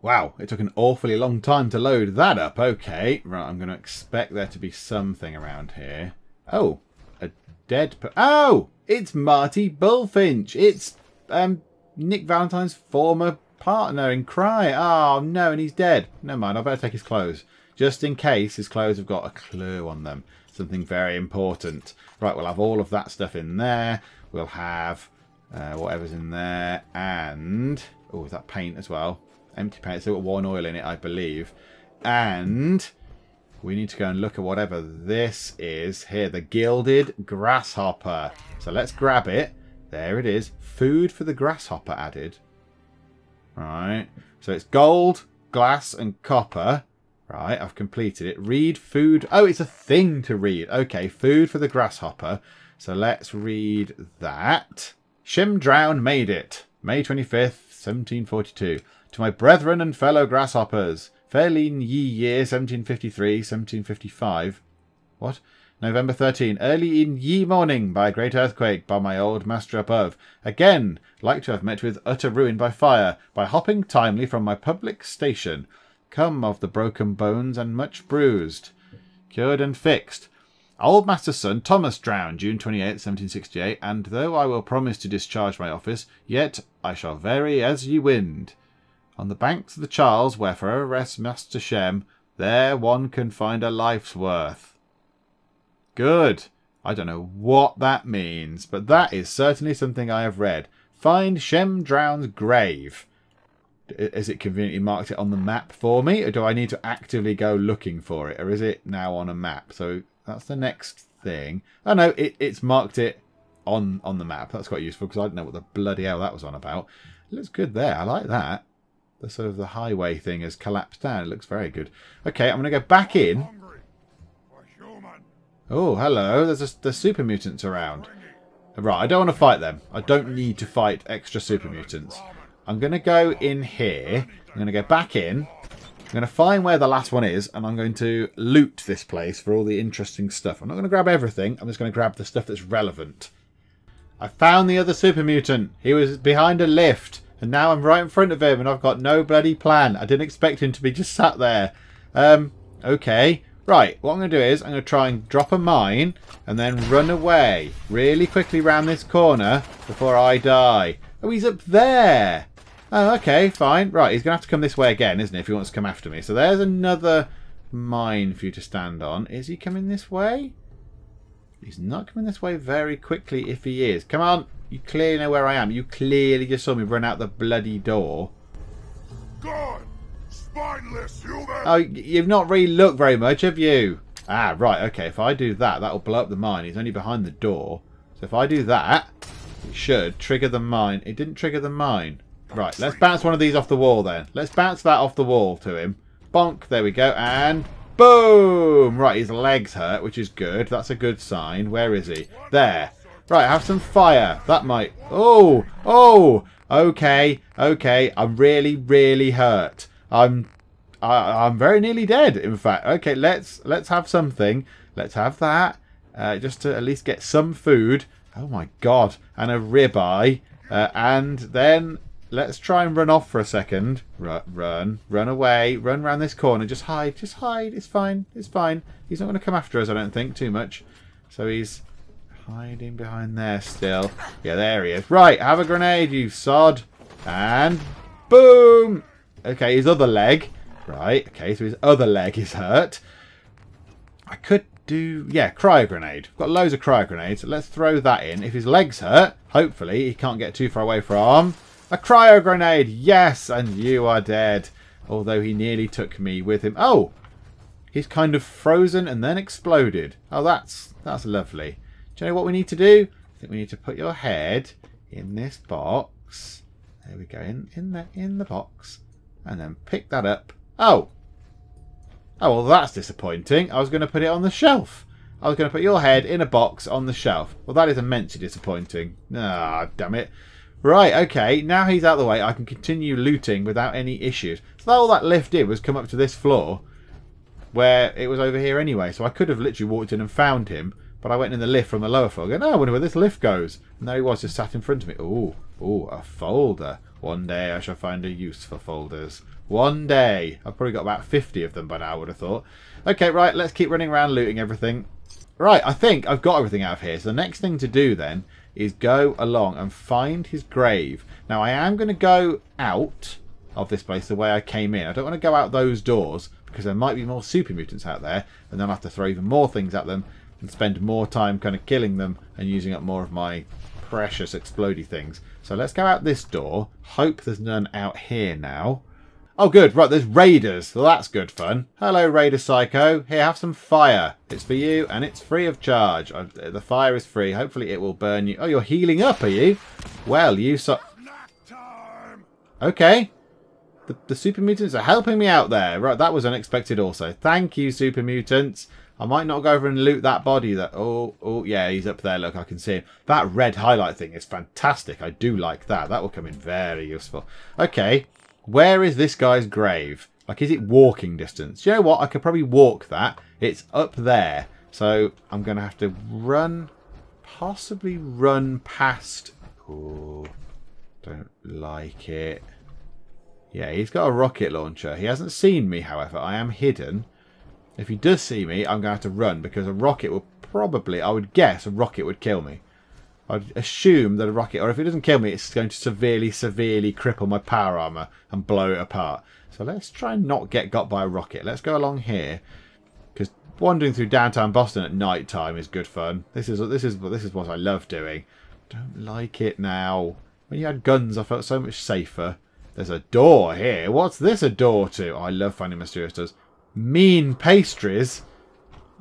Wow, it took an awfully long time to load that up. Okay, right, I'm going to expect there to be something around here. Oh, a dead... oh, it's Marty Bullfinch. It's um Nick Valentine's former partner in crime. Oh, no, and he's dead. Never mind, I better take his clothes. Just in case his clothes have got a clue on them. Something very important. Right, we'll have all of that stuff in there. We'll have uh, whatever's in there. And... Oh, is that paint as well? Empty paint. Got one oil in it, I believe. And... We need to go and look at whatever this is here. The Gilded Grasshopper. So let's grab it. There it is. Food for the grasshopper added. Right. So it's gold, glass, and copper. Right, I've completed it. Read food. Oh, it's a thing to read. Okay, food for the grasshopper. So let's read that. Shem Drowne made it. May 25th, 1742. To my brethren and fellow grasshoppers. Fairlene ye year 1753, 1755. What? November 13. Early in ye morning, by great earthquake, by my old master above. Again, like to have met with utter ruin by fire, by hopping timely from my public station. Come of the broken bones and much bruised. Cured and fixed. Old master's son Thomas drowned June 28, 1768, and though I will promise to discharge my office, yet I shall vary as ye wind. On the banks of the Charles, where forever rests Master Shem, there one can find a life's worth. Good. I don't know what that means, but that is certainly something I have read. Find Shem Drowne's grave. Is it conveniently marked it on the map for me, or do I need to actively go looking for it, or is it now on a map? So that's the next thing. Oh no, it, it's marked it on on the map. That's quite useful because I don't know what the bloody hell that was on about. It looks good there. I like that. The sort of the highway thing has collapsed down. It looks very good. Okay, I'm going to go back in. Oh, hello. There's a, there's super mutants around. Right, I don't want to fight them. I don't need to fight extra super mutants. I'm going to go in here. I'm going to go back in. I'm going to find where the last one is, and I'm going to loot this place for all the interesting stuff. I'm not going to grab everything. I'm just going to grab the stuff that's relevant. I found the other super mutant. He was behind a lift, and now I'm right in front of him, and I've got no bloody plan. I didn't expect him to be just sat there. Um, okay. Right, what I'm going to do is I'm going to try and drop a mine and then run away really quickly round this corner before I die. Oh, he's up there. Oh, okay, fine. Right, he's going to have to come this way again, isn't he, if he wants to come after me. So there's another mine for you to stand on. Is he coming this way? He's not coming this way very quickly if he is. Come on. You clearly know where I am. You clearly just saw me run out the bloody door. God! Spineless human! Oh, you've not really looked very much, have you? Ah, right, okay. If I do that, that'll blow up the mine. He's only behind the door. So if I do that, it should trigger the mine. It didn't trigger the mine. Right, let's bounce one of these off the wall then. Let's bounce that off the wall to him. Bonk, there we go. And boom! Right, his legs hurt, which is good. That's a good sign. Where is he? There. Right, have some fire. That might... Oh! Oh! Okay, okay. I'm really, really hurt. I'm I, I'm very nearly dead, in fact. Okay, let's let's have something. Let's have that. Uh, just to at least get some food. Oh my god. And a ribeye. Uh, and then let's try and run off for a second. Run, run, run away. Run around this corner. Just hide. Just hide. It's fine. It's fine. He's not going to come after us, I don't think, too much. So he's hiding behind there still. Yeah, there he is. Right, have a grenade, you sod. And boom! Okay, his other leg. Right, okay, so his other leg is hurt. I could do... Yeah, cryo grenade. Got loads of cryo grenades. Let's throw that in. If his leg's hurt, hopefully he can't get too far away from... A cryo grenade! Yes, and you are dead. Although he nearly took me with him. Oh! He's kind of frozen and then exploded. Oh, that's that's lovely. Do you know what we need to do? I think we need to put your head in this box. There we go, in, in, the, in the box. And then pick that up. Oh! Oh, well, that's disappointing. I was going to put it on the shelf. I was going to put your head in a box on the shelf. Well, that is immensely disappointing. Ah, damn it. Right, okay, now he's out of the way, I can continue looting without any issues. So all that lift did was come up to this floor, where it was over here anyway. So I could have literally walked in and found him, but I went in the lift from the lower floor, going, oh, I wonder where this lift goes. And there he was, just sat in front of me. Ooh, ooh, a folder. One day I shall find a use for folders. One day. I've probably got about 50 of them by now, I would have thought. Okay, right, let's keep running around looting everything. Right, I think I've got everything out of here. So the next thing to do then is go along and find his grave. Now, I am going to go out of this place the way I came in. I don't want to go out those doors because there might be more super mutants out there and then I'll have to throw even more things at them and spend more time kind of killing them and using up more of my precious explody things. So let's go out this door. Hope there's none out here now. Oh, good. Right, there's raiders. Well, that's good fun. Hello, Raider Psycho. Here, have some fire. It's for you, and it's free of charge. The fire is free. Hopefully, it will burn you. Oh, you're healing up, are you? Well, you so... Okay. The, the super mutants are helping me out there. Right, that was unexpected also. Thank you, super mutants. I might not go over and loot that body. That Oh, oh, yeah, he's up there. Look, I can see him. That red highlight thing is fantastic. I do like that. That will come in very useful. Okay. Where is this guy's grave? Like, is it walking distance? You know what? I could probably walk that. It's up there. So I'm going to have to run, possibly run past. Oh, don't like it. Yeah, he's got a rocket launcher. He hasn't seen me, however. I am hidden. If he does see me, I'm going to have to run because a rocket will probably, I would guess, a rocket would kill me. I'd assume that a rocket, or if it doesn't kill me, it's going to severely, severely cripple my power armor and blow it apart. So let's try and not get got by a rocket. Let's go along here, because wandering through downtown Boston at night time is good fun. This is this is this is what I love doing. Don't like it now. When you had guns, I felt so much safer. There's a door here. What's this a door to? Oh, I love finding mysterious doors. Mean pastries.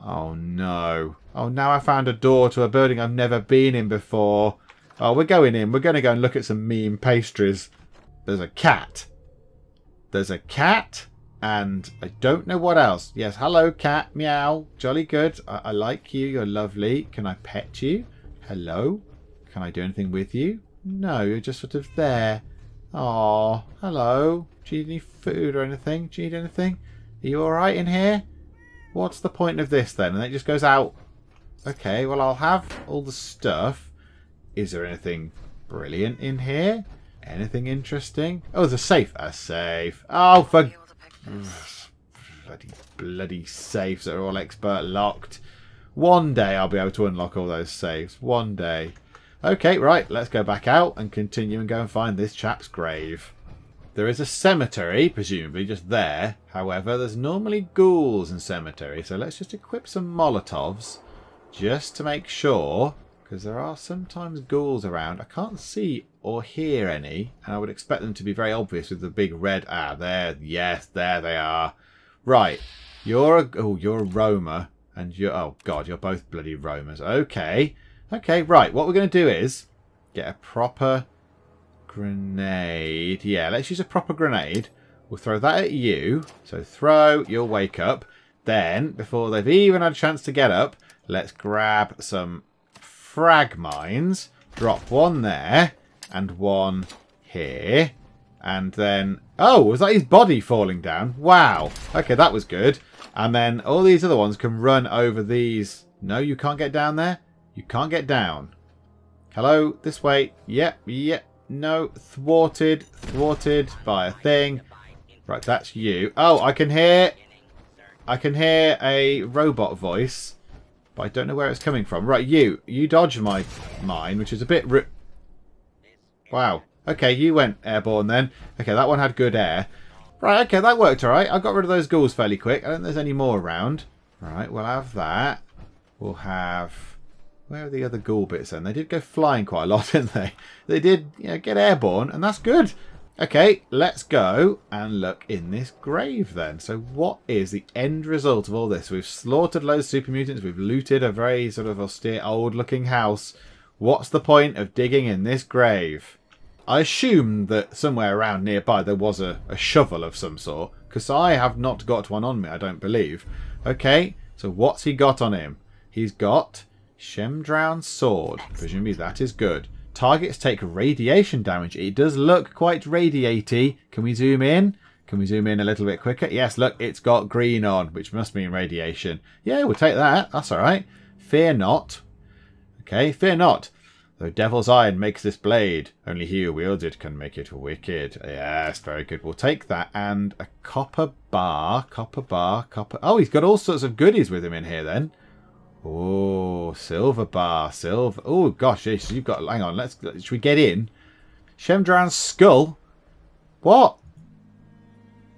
Oh no. Oh, now I found a door to a building I've never been in before. Oh, we're going in. We're going to go and look at some mean pastries. There's a cat. There's a cat. And I don't know what else. Yes, hello, cat. Meow. Jolly good. I, I like you. You're lovely. Can I pet you? Hello? Can I do anything with you? No, you're just sort of there. Oh, hello. Do you need any food or anything? Do you need anything? Are you alright in here? What's the point of this then? And it just goes out Okay, well, I'll have all the stuff. Is there anything brilliant in here? Anything interesting? Oh, there's a safe. A safe. Oh, for... Bloody, bloody safes that are all expert locked. One day I'll be able to unlock all those safes. One day. Okay, right, let's go back out and continue and go and find this chap's grave. There is a cemetery, presumably just there. However, there's normally ghouls in cemetery, so let's just equip some Molotovs just to make sure, because there are sometimes ghouls around. I can't see or hear any, and I would expect them to be very obvious with the big red. Ah, there, yes, there they are. Right, you're a oh, you're a roamer, and you're oh god, you're both bloody roamers. Okay, okay, right. What we're going to do is get a proper grenade. Yeah, let's use a proper grenade. We'll throw that at you. So throw, you'll wake up. Then, before they've even had a chance to get up, Let's grab some frag mines. Drop one there and one here. And then... Oh, was that his body falling down? Wow. Okay, that was good. And then all these other ones can run over these... No, you can't get down there? You can't get down. Hello? This way. Yep, yep. No. Thwarted. Thwarted by a thing. Right, that's you. Oh, I can hear... I can hear a robot voice. But I don't know where it's coming from. Right, you. You dodged my mine, which is a bit... wow. Okay, you went airborne then. Okay, that one had good air. Right, okay, that worked alright. I got rid of those ghouls fairly quick. I don't think there's any more around. Right, we'll have that. We'll have... Where are the other ghoul bits then? They did go flying quite a lot, didn't they? They did you know, get airborne, and that's good. Okay, let's go and look in this grave then. So what is the end result of all this? We've slaughtered loads of super mutants. We've looted a very sort of austere old looking house. What's the point of digging in this grave? I assume that somewhere around nearby there was a, a shovel of some sort. Because I have not got one on me, I don't believe. Okay, so what's he got on him? He's got Shem Drowne Sword. Presumably that is good. Targets take radiation damage. It does look quite radiaty. Can we zoom in? Can we zoom in a little bit quicker? Yes, look, it's got green on, which must mean radiation. Yeah, we'll take that. That's all right. Fear not. Okay, fear not. Though Devil's Iron makes this blade, only he who wields it can make it wicked. Yes, very good. We'll take that. And a copper bar, copper bar, copper... Oh, he's got all sorts of goodies with him in here then. Oh, silver bar, silver. Oh, gosh, you've got... Hang on, let's... Should we get in? Shem Drowne's skull? What?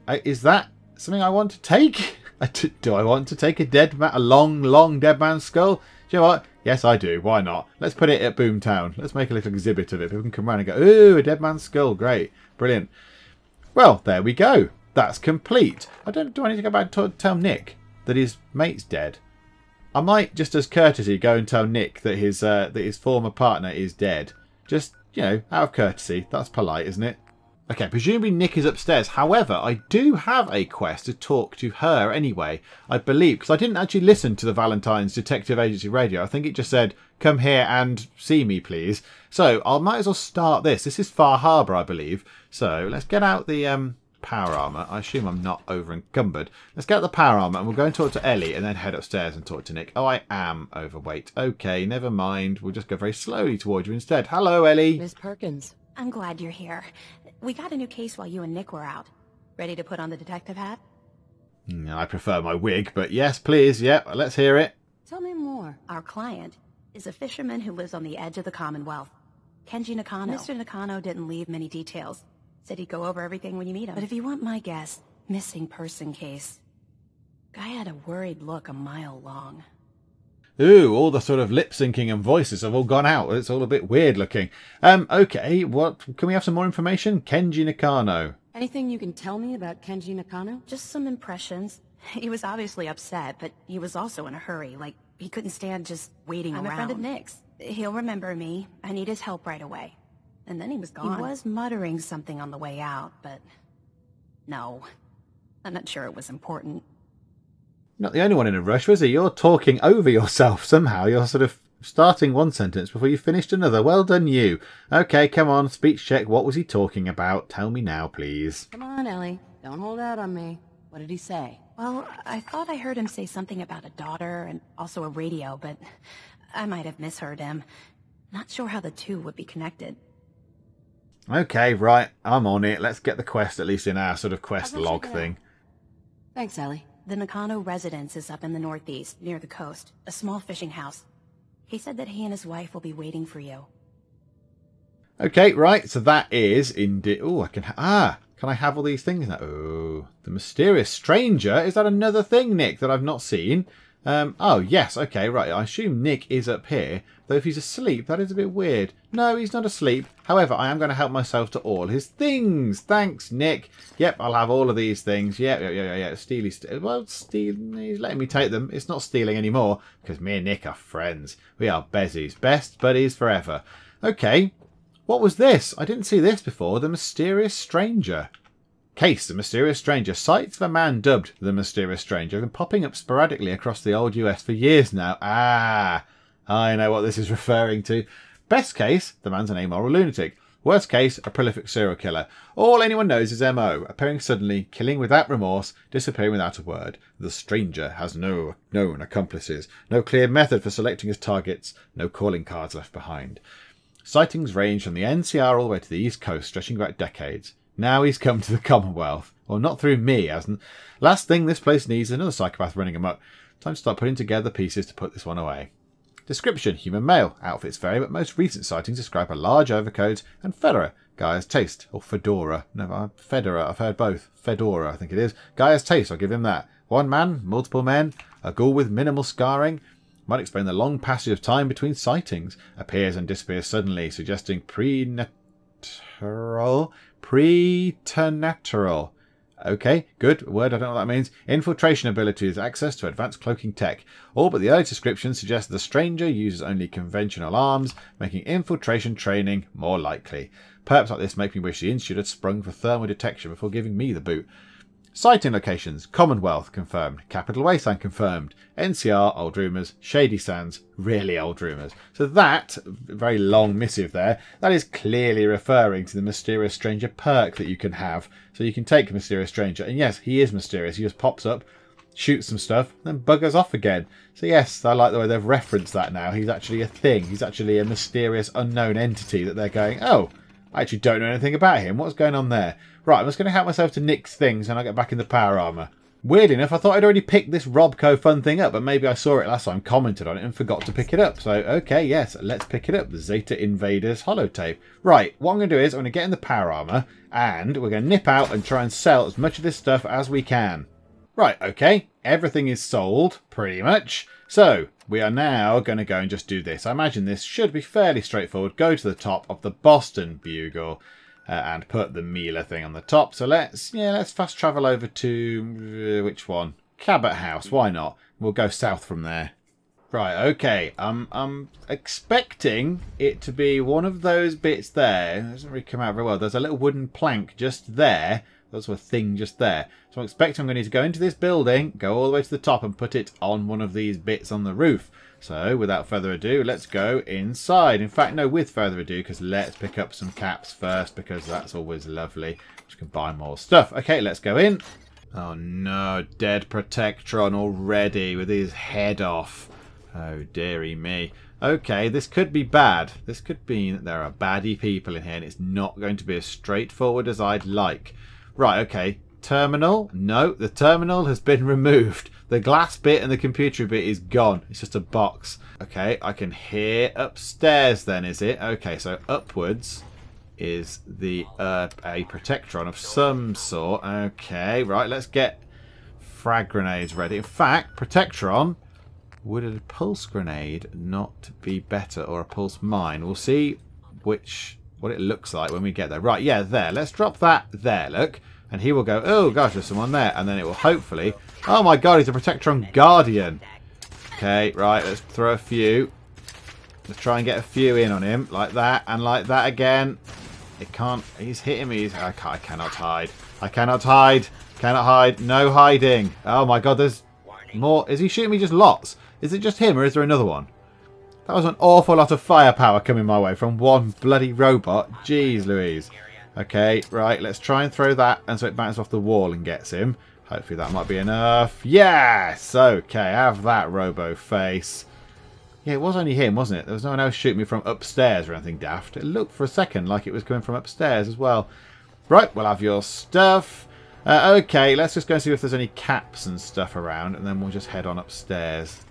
Uh, is that something I want to take? Do I want to take a dead man, a long, long dead man's skull? Do you know what? Yes, I do. Why not? Let's put it at Boomtown. Let's make a little exhibit of it. People can come around and go, ooh, a dead man's skull. Great. Brilliant. Well, there we go. That's complete. I don't. Do I need to go back and tell Nick that his mate's dead? I might, just as courtesy, go and tell Nick that his uh, that his former partner is dead. Just you know, out of courtesy. That's polite, isn't it? Okay, presumably Nick is upstairs. However, I do have a quest to talk to her anyway, I believe, because I didn't actually listen to the Valentine's Detective Agency radio. I think it just said, come here and see me, please. So I might as well start this. This is Far Harbour, I believe. So let's get out the um, power armour. I assume I'm not over encumbered. Let's get the power armour and we'll go and talk to Ellie and then head upstairs and talk to Nick. Oh, I am overweight. Okay, never mind. We'll just go very slowly towards you instead. Hello, Ellie. Miss Perkins. I'm glad you're here. We got a new case while you and Nick were out. Ready to put on the detective hat? Mm, I prefer my wig, but yes, please. Yep, let's hear it. Tell me more. Our client is a fisherman who lives on the edge of the Commonwealth. Kenji Nakano. Mr. Nakano didn't leave many details. Said he'd go over everything when you meet him. But if you want my guess, missing person case. Guy had a worried look a mile long. Ooh, all the sort of lip syncing and voices have all gone out. It's all a bit weird looking. Um, okay, what can we have some more information? Kenji Nakano. Anything you can tell me about Kenji Nakano? Just some impressions. He was obviously upset, but he was also in a hurry. Like, he couldn't stand just waiting I'm around. I'm a friend of Nick's. He'll remember me. I need his help right away. And then he was gone. He was muttering something on the way out, but... No. I'm not sure it was important. Not the only one in a rush, was he? You're talking over yourself somehow. You're sort of starting one sentence before you finished another. Well done, you. Okay, come on, speech check. What was he talking about? Tell me now, please. Come on, Ellie. Don't hold out on me. What did he say? Well, I thought I heard him say something about a daughter and also a radio, but I might have misheard him. Not sure how the two would be connected. Okay, right. I'm on it. Let's get the quest at least in our sort of quest log thing. Thanks, Ellie. The Nakano residence is up in the northeast, near the coast. A small fishing house. He said that he and his wife will be waiting for you. Okay, right. So that is indeed... Oh, I can... Ah, can I have all these things now? Oh, the mysterious stranger. Is that another thing, Nick, that I've not seen? Um, oh, yes, okay, right. I assume Nick is up here. Though if he's asleep, that is a bit weird. No, he's not asleep. However, I am going to help myself to all his things. Thanks, Nick. Yep, I'll have all of these things. Yep, yeah, yeah, yeah. Steely, st well, steal. He's letting me take them. It's not stealing anymore because me and Nick are friends. We are bezies. Best buddies forever. Okay, what was this? I didn't see this before. The Mysterious Stranger. Case, the mysterious stranger. Sights of a man dubbed the mysterious stranger been popping up sporadically across the old US for years now. Ah, I know what this is referring to. Best case, the man's an amoral lunatic. Worst case, a prolific serial killer. All anyone knows is MO, appearing suddenly, killing without remorse, disappearing without a word. The stranger has no known accomplices, no clear method for selecting his targets, no calling cards left behind. Sightings range from the NCR all the way to the East Coast, stretching back decades. Now he's come to the Commonwealth. Well, not through me, hasn't. Last thing this place needs another psychopath running amok. Time to start putting together pieces to put this one away. Description Human male. Outfits vary, but most recent sightings describe a large overcoat and fedora. Guy's taste. Or fedora. No, uh, fedora. I've heard both. Fedora, I think it is. Guy's taste. I'll give him that. One man, multiple men, a ghoul with minimal scarring. Might explain the long passage of time between sightings. Appears and disappears suddenly, suggesting prenatal Preternatural. Okay, good word. I don't know what that means. Infiltration abilities, access to advanced cloaking tech. All but the early description suggests the stranger uses only conventional arms, making infiltration training more likely. Perhaps like this make me wish the Institute had sprung for thermal detection before giving me the boot. Sighting locations, Commonwealth confirmed, Capital Wasteland confirmed, NCR, old rumours, Shady Sands, really old rumours. So that, very long missive there, that is clearly referring to the Mysterious Stranger perk that you can have. So you can take Mysterious Stranger, and yes, he is mysterious, he just pops up, shoots some stuff, then buggers off again. So yes, I like the way they've referenced that now. He's actually a thing, he's actually a mysterious unknown entity that they're going, oh, I actually don't know anything about him. What's going on there? Right, I'm just going to help myself to Nick's things and I get back in the power armour. Weird enough, I thought I'd already picked this Robco fun thing up, but maybe I saw it last time, commented on it, and forgot to pick it up. So, okay, yes, let's pick it up. The Zeta Invaders holotape. Right, what I'm going to do is I'm going to get in the power armour, and we're going to nip out and try and sell as much of this stuff as we can. Right, okay, everything is sold, pretty much. So, we are now going to go and just do this. I imagine this should be fairly straightforward. Go to the top of the Boston Bugle uh, and put the Mila thing on the top. So let's, yeah, let's fast travel over to, uh, which one? Cabot House, why not? We'll go south from there. Right, okay. Um, I'm expecting it to be one of those bits there. It doesn't really come out very well. There's a little wooden plank just there. There's a thing just there. So I'm expecting I'm going to need to go into this building, go all the way to the top and put it on one of these bits on the roof. So, without further ado, let's go inside. In fact, no, with further ado, because let's pick up some caps first, because that's always lovely. We can buy more stuff. Okay, let's go in. Oh no, dead Protectron already with his head off. Oh, dearie me. Okay, this could be bad. This could mean that there are baddie people in here, and it's not going to be as straightforward as I'd like. Right, okay. Terminal? No, the terminal has been removed. The glass bit and the computer bit is gone. It's just a box. Okay, I can hear upstairs then, is it? Okay, so upwards is the uh, a protectron of some sort. Okay, right, let's get frag grenades ready. In fact, protectron, would a pulse grenade not be better or a pulse mine? We'll see which what it looks like when we get there. Right, yeah, there. Let's drop that there, look. And he will go, oh gosh, there's someone there. And then it will hopefully... Oh my god, he's a Protectron Guardian. Okay, right, let's throw a few. Let's try and get a few in on him. Like that, and like that again. It can't... He's hitting me. I, can't, I cannot hide. I cannot hide. Cannot hide. No hiding. Oh my god, there's more. Is he shooting me just lots? Is it just him, or is there another one? That was an awful lot of firepower coming my way from one bloody robot. Jeez Louise. Okay, right, let's try and throw that and so it bounces off the wall and gets him. Hopefully that might be enough. Yes! Okay, have that robo face. Yeah, it was only him, wasn't it? There was no one else shooting me from upstairs or anything daft. It looked for a second like it was coming from upstairs as well. Right, we'll have your stuff. Uh, okay, let's just go and see if there's any caps and stuff around, and then we'll just head on upstairs.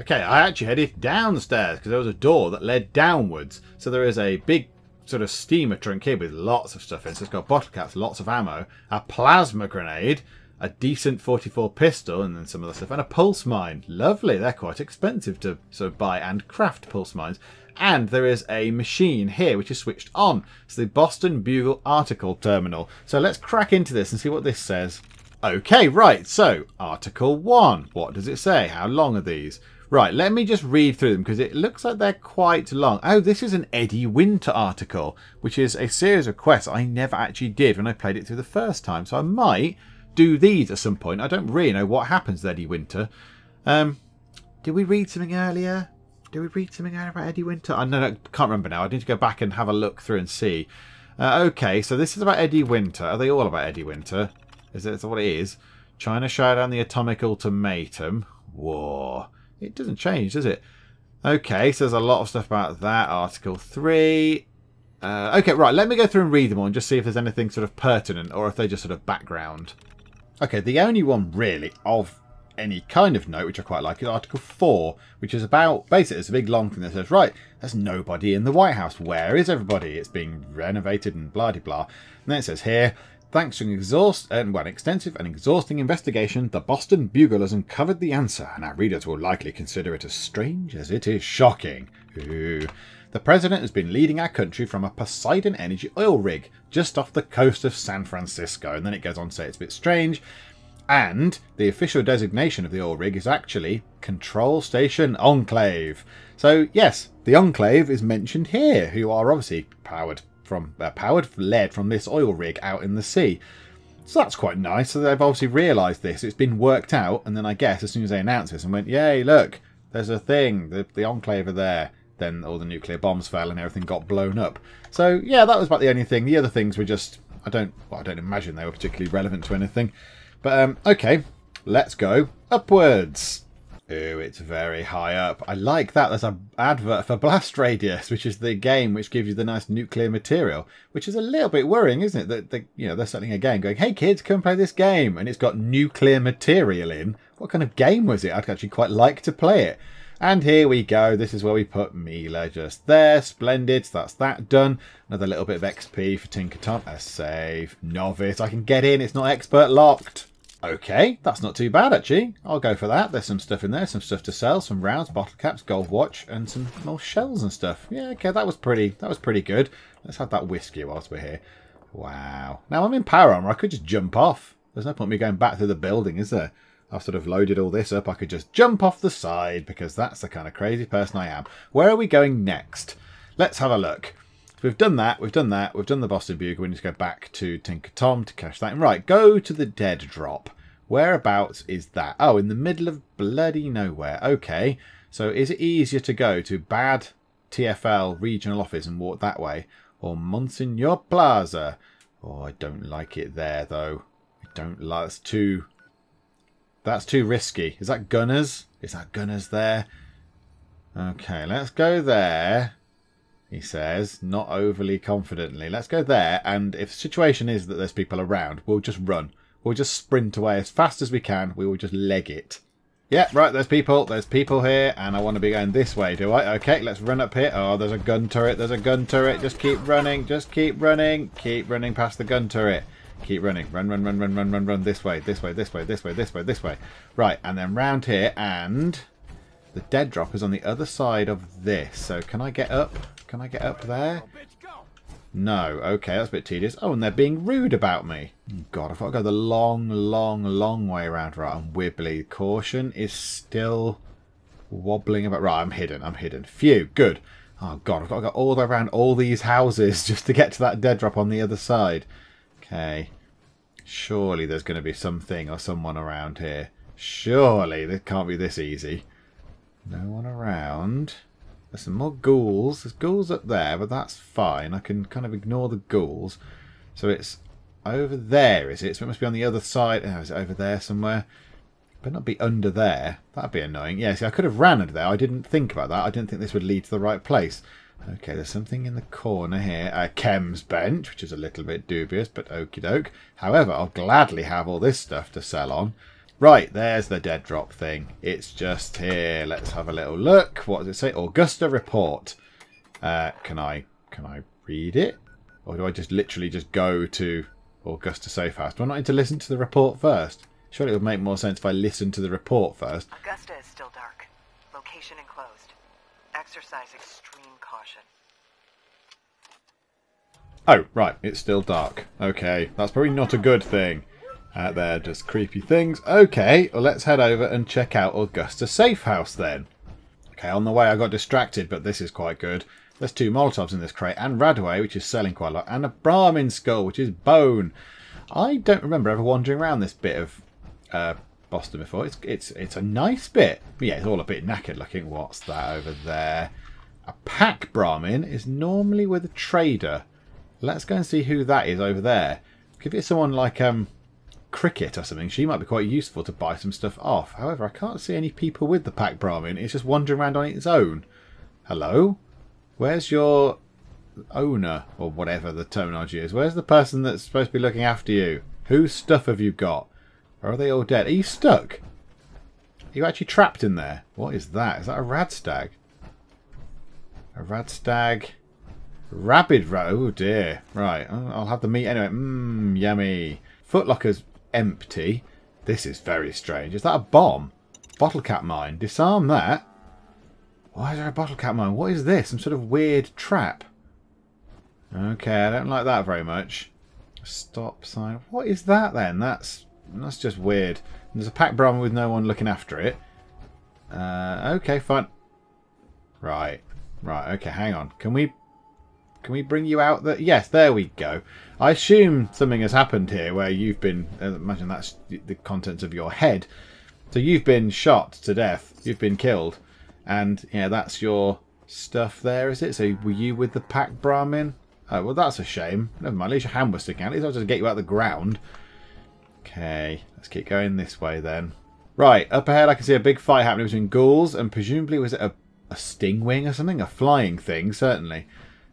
Okay, I actually headed downstairs because there was a door that led downwards. So there is a big sort of steamer trunk here with lots of stuff in. So it's got bottle caps, lots of ammo, a plasma grenade, a decent 44 pistol, and then some other stuff, and a pulse mine. Lovely. They're quite expensive to sort of buy and craft pulse mines. And there is a machine here which is switched on. It's the Boston Bugle article terminal. So let's crack into this and see what this says. Okay, right. So, Article 1. What does it say? How long are these? Right, let me just read through them because it looks like they're quite long. Oh, this is an Eddie Winter article, which is a series of quests I never actually did when I played it through the first time. So I might do these at some point. I don't really know what happens to Eddie Winter. Um, did we read something earlier? Did we read something earlier about Eddie Winter? I, can't remember now. I need to go back and have a look through and see. Uh, okay, so this is about Eddie Winter. Are they all about Eddie Winter? Is that what it is? China shut down the atomic ultimatum. War. It doesn't change, does it? Okay, so there's a lot of stuff about that. Article 3. Uh, okay, right, let me go through and read them all and just see if there's anything sort of pertinent or if they're just sort of background. Okay, the only one really of any kind of note, which I quite like, is Article 4, which is about, basically, it's a big long thing that says, right, there's nobody in the White House. Where is everybody? It's being renovated and blah, blah, blah. And then it says here, Thanks to an exhaust and well, extensive and exhausting investigation, the Boston Bugle has uncovered the answer, and our readers will likely consider it as strange as it is shocking. Ooh. The president has been leading our country from a Poseidon Energy oil rig just off the coast of San Francisco, and then it goes on to say it's a bit strange. And the official designation of the oil rig is actually Control Station Enclave. So yes, the Enclave is mentioned here, who are obviously powered from uh, powered lead from this oil rig out in the sea. So that's quite nice. So they've obviously realised this. It's been worked out, and then I guess as soon as they announced this and went, "Yay! Look, there's a thing. The the enclave are there." Then all the nuclear bombs fell and everything got blown up. So yeah, that was about the only thing. The other things were just I don't well, I don't imagine they were particularly relevant to anything. But um, okay, let's go upwards. Ooh, it's very high up. I like that. There's an advert for Blast Radius, which is the game which gives you the nice nuclear material, which is a little bit worrying, isn't it? That they, you know they're selling a game, going, "Hey kids, come play this game," and it's got nuclear material in. What kind of game was it? I'd actually quite like to play it. And here we go. This is where we put Mila just there. Splendid. So that's that done. Another little bit of XP for Tinker Tom. A save. Novice. I can get in. It's not expert locked. Okay, that's not too bad actually. I'll go for that. There's some stuff in there, some stuff to sell, some rounds, bottle caps, gold watch, and some more shells and stuff. Yeah, okay, that was pretty. That was pretty good. Let's have that whiskey whilst we're here. Wow. Now I'm in power armor. I could just jump off. There's no point me going back through the building, is there? I've sort of loaded all this up. I could just jump off the side because that's the kind of crazy person I am. Where are we going next? Let's have a look. We've done that, we've done that, we've done the Boston Bugle. We need to go back to Tinker Tom to cash that in. Right, go to the dead drop. Whereabouts is that? Oh, in the middle of bloody nowhere. Okay. So is it easier to go to bad TFL regional office and walk that way? Or Monsignor Plaza? Oh, I don't like it there, though. I don't like... That's too... That's too risky. Is that Gunners? Is that Gunners there? Okay, let's go there. He says, not overly confidently. Let's go there, and if the situation is that there's people around, we'll just run. We'll just sprint away as fast as we can. We will just leg it. Yeah, right, there's people. There's people here, and I want to be going this way, do I? Okay, let's run up here. Oh, there's a gun turret. There's a gun turret. Just keep running. Just keep running. Keep running past the gun turret. Keep running. Run, run, run, run, run, run, run. This way, this way, this way, this way, this way, this way. Right, and then round here, and the dead drop is on the other side of this. So can I get up? Can I get up there? No. Okay, that's a bit tedious. Oh, and they're being rude about me. God, I've got to go the long, long, long way around. Right, I'm wibbly. Caution is still wobbling about. Right, I'm hidden. I'm hidden. Phew, good. Oh, God, I've got to go all the way around all these houses just to get to that dead drop on the other side. Okay. Surely there's going to be something or someone around here. Surely. It can't be this easy. No one around. There's some more ghouls. There's ghouls up there, but that's fine. I can kind of ignore the ghouls. So it's over there, is it? So it must be on the other side. Oh, is it over there somewhere? But not be under there. That'd be annoying. Yeah, see, I could have ran under there. I didn't think about that. I didn't think this would lead to the right place. Okay, there's something in the corner here. A chem's bench, which is a little bit dubious, but okie doke. However, I'll gladly have all this stuff to sell on. Right, there's the dead drop thing. It's just here. Let's have a little look. What does it say? Augusta report. Uh, can I can I read it? Or do I just literally just go to Augusta Safe House? Do I not need to listen to the report first? Surely it would make more sense if I listened to the report first. Augusta is still dark. Location enclosed. Exercise extreme caution. Oh, right. It's still dark. Okay. That's probably not a good thing. Uh, they're just creepy things. Okay, well, let's head over and check out Augusta Safe House then. Okay, on the way I got distracted, but this is quite good. There's two Molotovs in this crate, and RadAway, which is selling quite a lot, and a Brahmin skull, which is bone. I don't remember ever wandering around this bit of uh, Boston before. It's it's it's a nice bit. But yeah, it's all a bit knackered looking. What's that over there? A pack Brahmin is normally with a trader. Let's go and see who that is over there. Give it someone like um Cricket or something, she might be quite useful to buy some stuff off. However, I can't see any people with the pack Brahmin. It's just wandering around on its own. Hello? Where's your owner, or whatever the terminology is? Where's the person that's supposed to be looking after you? Whose stuff have you got? Or are they all dead? Are you stuck? Are you actually trapped in there? What is that? Is that a radstag? A radstag? Rabid rat. Oh dear. Right. I'll have the meat anyway. Mmm, yummy. Footlocker's empty. This is very strange. Is that a bomb? Bottle cap mine. Disarm that. Why is there a bottle cap mine? What is this? Some sort of weird trap. Okay, I don't like that very much. Stop sign. What is that then? That's that's just weird. There's a pack Brahmin with no one looking after it. Uh, okay, fine. Right. Right, okay, hang on. Can we... Can we bring you out? That Yes, there we go. I assume something has happened here where you've been... Uh, imagine that's the contents of your head. So you've been shot to death. You've been killed. And, yeah, that's your stuff there, is it? So were you with the pack Brahmin? Oh, well, that's a shame. Never mind, at least your hand was sticking out. At least I'll just get you out of the ground. Okay, let's keep going this way then. Right, up ahead I can see a big fight happening between ghouls and presumably was it a, a stingwing or something? A flying thing, certainly.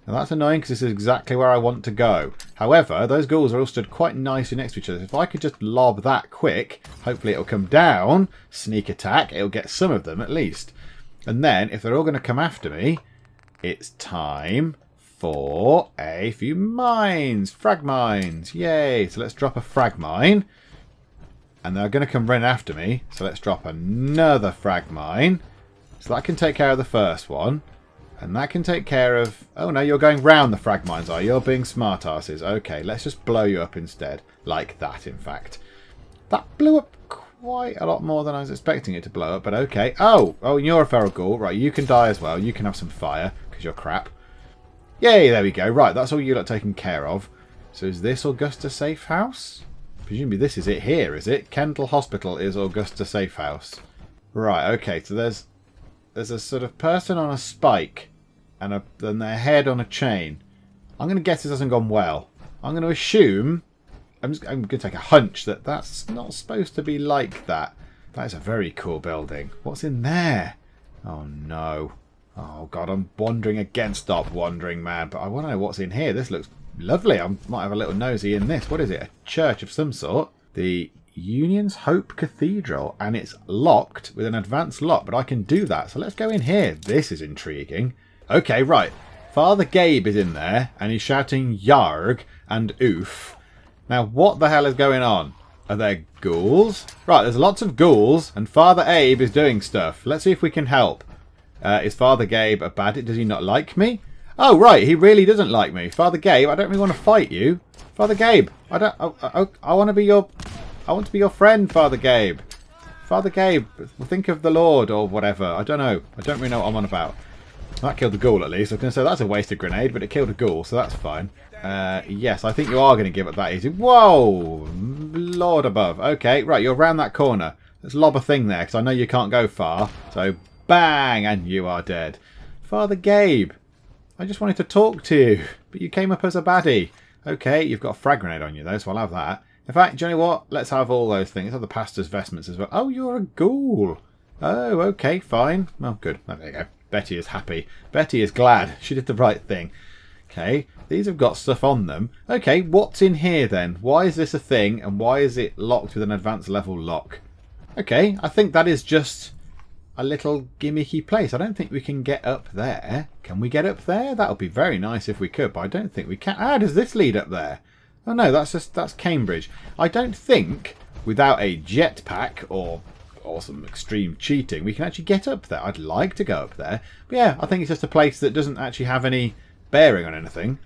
Now that's annoying because this is exactly where I want to go. However, those ghouls are all stood quite nicely next to each other. If I could just lob that quick, hopefully it'll come down, sneak attack, it'll get some of them at least. And then, if they're all going to come after me, it's time for a few mines. Frag mines. Yay. So let's drop a frag mine. And they're going to come running after me. So let's drop another frag mine. So that can take care of the first one. And that can take care of... Oh no, you're going round the frag mines, are you? You're being smart asses. Okay, let's just blow you up instead. Like that, in fact. That blew up quite a lot more than I was expecting it to blow up, but okay. Oh, oh, you're a feral ghoul. Right, you can die as well. You can have some fire, because you're crap. Yay, there we go. Right, that's all you lot taken care of. So is this Augusta Safe House? Presumably this is it here, is it? Kendall Hospital is Augusta Safe House. Right, okay, so there's there's a sort of person on a spike and then their head on a chain. I'm going to guess this hasn't gone well. I'm going to assume, I'm, just, I'm going to take a hunch that that's not supposed to be like that. That is a very cool building. What's in there? Oh no. Oh god, I'm wandering again. Stop wandering, man. But I want to know what's in here. This looks lovely. I might have a little nosy in this. What is it? A church of some sort. The Union's Hope Cathedral. And it's locked with an advanced lock. But I can do that. So let's go in here. This is intriguing. Okay, right. Father Gabe is in there. And he's shouting Yarg and Oof. Now, what the hell is going on? Are there ghouls? Right, there's lots of ghouls. And Father Gabe is doing stuff. Let's see if we can help. Uh, is Father Gabe a bad? Does he not like me? Oh, right. He really doesn't like me. Father Gabe, I don't really want to fight you. Father Gabe, I don't. I, I, I want to be your. I want to be your friend, Father Gabe. Father Gabe, think of the Lord or whatever. I don't know. I don't really know what I'm on about. That killed the ghoul at least. I was going to say that's a wasted grenade, but it killed a ghoul, so that's fine. Uh, yes, I think you are going to give it that easy. Whoa! Lord above. Okay, right, you're around that corner. Let's lob a thing there, because I know you can't go far. So Bang! And you are dead. Father Gabe, I just wanted to talk to you, but you came up as a baddie. Okay, you've got a frag grenade on you though, so I'll have that. In fact, do you know what? Let's have all those things. Let's have the pastor's vestments as well. Oh, you're a ghoul. Oh, okay, fine. Well, good. There you go. Betty is happy. Betty is glad. She did the right thing. Okay, these have got stuff on them. Okay, what's in here then? Why is this a thing, and why is it locked with an advanced level lock? Okay, I think that is just a little gimmicky place. I don't think we can get up there. Can we get up there? That would be very nice if we could, but I don't think we can. Ah, does this lead up there? Oh no, that's just that's Cambridge. I don't think without a jetpack or or some extreme cheating we can actually get up there. I'd like to go up there. But yeah, I think it's just a place that doesn't actually have any bearing on anything.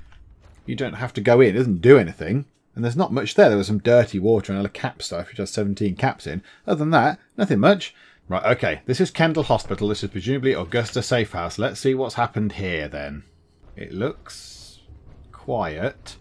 You don't have to go in, it doesn't do anything. And there's not much there. There was some dirty water and a cap stuff, which has 17 caps in. Other than that, nothing much. Right, okay. This is Kendall Hospital. This is presumably Augusta Safe House. Let's see what's happened here then. It looks quiet.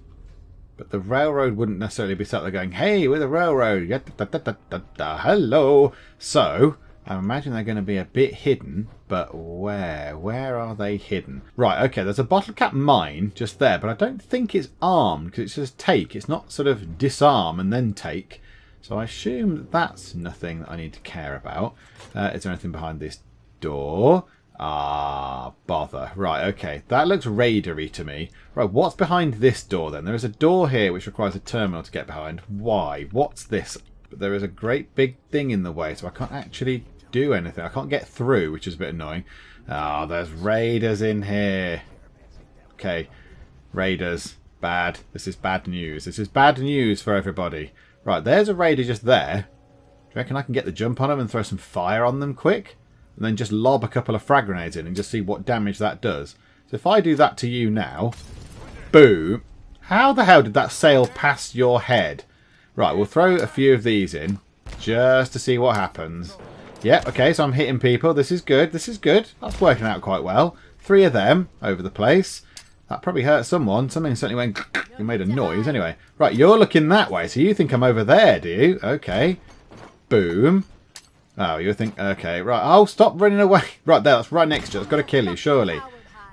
But the railroad wouldn't necessarily be sat there going, Hey, we're the railroad. Da, da, da, Hello. So, I imagine they're going to be a bit hidden. But where? Where are they hidden? Right, okay. There's a bottle cap mine just there. But I don't think it's armed because it says take. It's not sort of disarm and then take. So I assume that's nothing that I need to care about. Uh, is there anything behind this door? Ah, bother. Right, okay. That looks raidery to me. Right, what's behind this door then? There is a door here which requires a terminal to get behind. Why? What's this? But There is a great big thing in the way, so I can't actually do anything. I can't get through, which is a bit annoying. Ah, there's raiders in here. Okay, raiders. Bad. This is bad news. This is bad news for everybody. Right, there's a raider just there. Do you reckon I can get the jump on them and throw some fire on them quick? And then just lob a couple of frag grenades in and just see what damage that does. So if I do that to you now, boom. How the hell did that sail past your head? Right, we'll throw a few of these in just to see what happens. Yep, okay, so I'm hitting people. This is good. This is good. That's working out quite well. Three of them over the place. That probably hurt someone. Something certainly went and made a noise. Anyway, right, you're looking that way, so you think I'm over there, do you? Okay. Boom. Oh, you think... Okay, right. Oh, stop running away. Right there, that's right next to you. It's got to kill you, surely.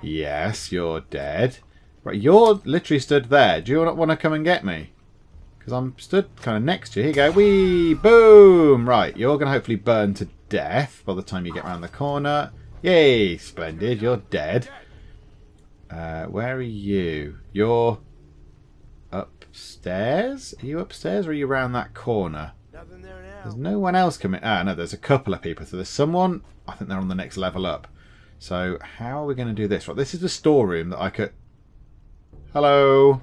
Yes, you're dead. Right, you're literally stood there. Do you not want to come and get me? Because I'm stood kind of next to you. Here you go. Wee! Boom! Right, you're going to hopefully burn to death by the time you get around the corner. Yay! Splendid. You're dead. Uh, where are you? You're upstairs? Are you upstairs or are you around that corner? There's no one else coming. Ah, no, there's a couple of people. So there's someone. I think they're on the next level up. So how are we going to do this? Right, this is the storeroom that I could... Hello.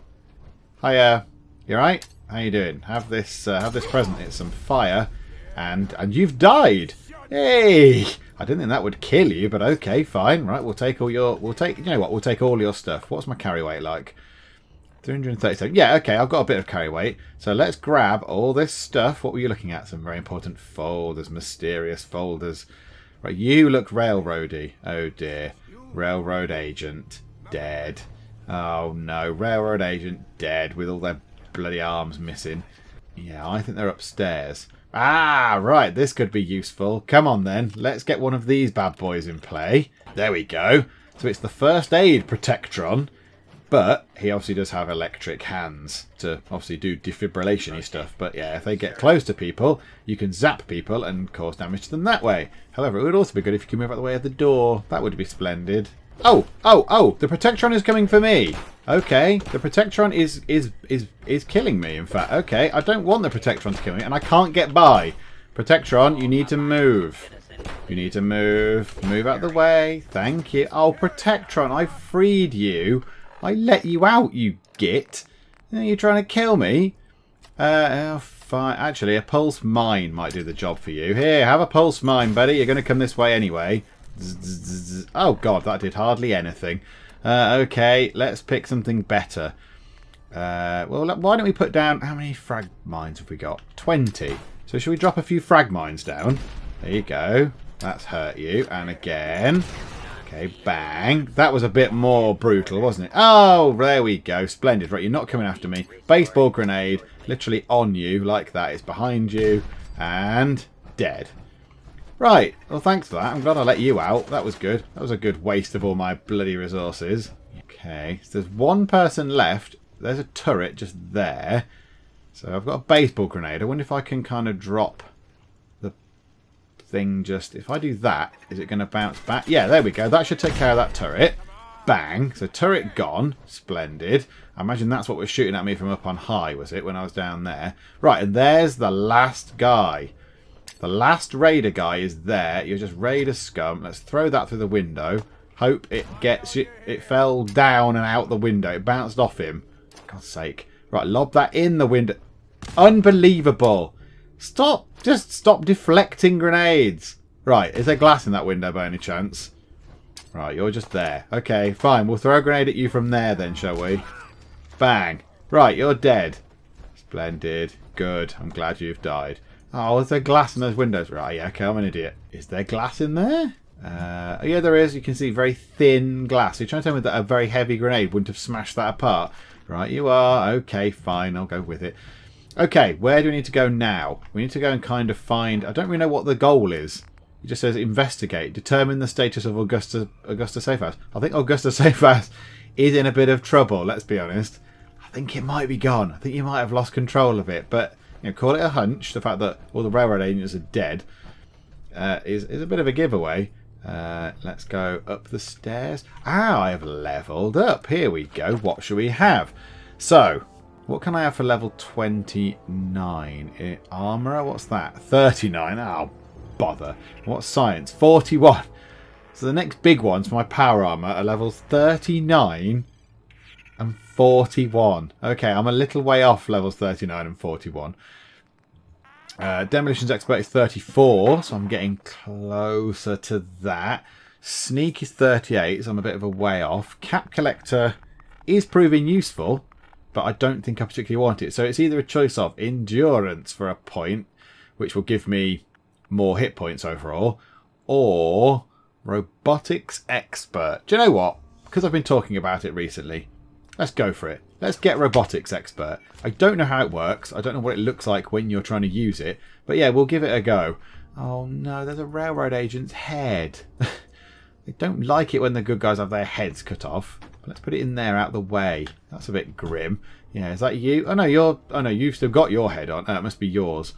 Hiya. You alright? How you doing? Have this uh, have this present. It's some fire. And and you've died. Hey! I didn't think that would kill you, but okay, fine. Right, we'll take all your... We'll take... You know what? We'll take all your stuff. What's my carry weight like? 337. Yeah, okay, I've got a bit of carry weight. So let's grab all this stuff. What were you looking at? Some very important folders, mysterious folders. Right, you look railroady. Oh dear. Railroad agent. Dead. Oh no, railroad agent dead with all their bloody arms missing. Yeah, I think they're upstairs. Ah, right, this could be useful. Come on then, let's get one of these bad boys in play. There we go. So it's the first aid Protectron. But he obviously does have electric hands to obviously do defibrillation stuff. But yeah, if they get close to people, you can zap people and cause damage to them that way. However, it would also be good if you could move out the way of the door. That would be splendid. Oh, oh, oh, the Protectron is coming for me. Okay, the Protectron is, is, is, is killing me, in fact. Okay, I don't want the Protectron to kill me, and I can't get by. Protectron, you need to move. You need to move. Move out the way. Thank you. Oh, Protectron, I freed you. I let you out, you git. Now you're trying to kill me. Uh, oh, fine. Actually, a pulse mine might do the job for you. Here, have a pulse mine, buddy. You're going to come this way anyway. Oh, God, that did hardly anything. Uh, okay, let's pick something better. Uh, well, why don't we put down... How many frag mines have we got? 20. So should we drop a few frag mines down? There you go. That's hurt you. And again. Okay, bang. That was a bit more brutal, wasn't it? Oh, there we go. Splendid. Right, you're not coming after me. Baseball grenade, literally on you, like that. It's behind you, and dead. Right, well, thanks for that. I'm glad I let you out. That was good. That was a good waste of all my bloody resources. Okay, so there's one person left. There's a turret just there. So I've got a baseball grenade. I wonder if I can kind of drop thing just... If I do that, is it going to bounce back? Yeah, there we go. That should take care of that turret. Bang. So turret gone. Splendid. I imagine that's what was shooting at me from up on high, was it, when I was down there? Right, and there's the last guy. The last raider guy is there. You're just raider scum. Let's throw that through the window. Hope it gets it. It fell down and out the window. It bounced off him. God's sake. Right, lob that in the window. Unbelievable. Stop! Just stop deflecting grenades! Right, is there glass in that window by any chance? Right, you're just there. Okay, fine. We'll throw a grenade at you from there then, shall we? Bang. Right, you're dead. Splendid. Good. I'm glad you've died. Oh, is there glass in those windows? Right, yeah, okay, I'm an idiot. Is there glass in there? Uh, yeah, there is. You can see very thin glass. You're trying to tell me that a very heavy grenade wouldn't have smashed that apart? Right, you are. Okay, fine. I'll go with it. Okay, where do we need to go now? We need to go and kind of find... I don't really know what the goal is. It just says investigate. Determine the status of Augusta Augusta Safehouse. I think Augusta Safehouse is in a bit of trouble, let's be honest. I think it might be gone. I think you might have lost control of it. But, you know, call it a hunch. The fact that all the railroad agents are dead uh, is, is a bit of a giveaway. Uh, let's go up the stairs. Ah, I have leveled up. Here we go. What should we have? So, what can I have for level 29? Eh, armourer? What's that? 39? Oh, bother. What's science? 41. So the next big ones for my power armour are levels 39 and 41. Okay, I'm a little way off levels 39 and 41. Uh, Demolitions Expert is 34, so I'm getting closer to that. Sneak is 38, so I'm a bit of a way off. Cap Collector is proving useful but I don't think I particularly want it. So it's either a choice of endurance for a point, which will give me more hit points overall, or robotics expert. Do you know what? because I've been talking about it recently, let's go for it. Let's get robotics expert. I don't know how it works. I don't know what it looks like when you're trying to use it. But yeah, we'll give it a go. Oh no, there's a railroad agent's head. they don't like it when the good guys have their heads cut off. Let's put it in there out the way. That's a bit grim. Yeah, is that you? Oh no, you're. Oh no, you've still got your head on. Oh, it must be yours.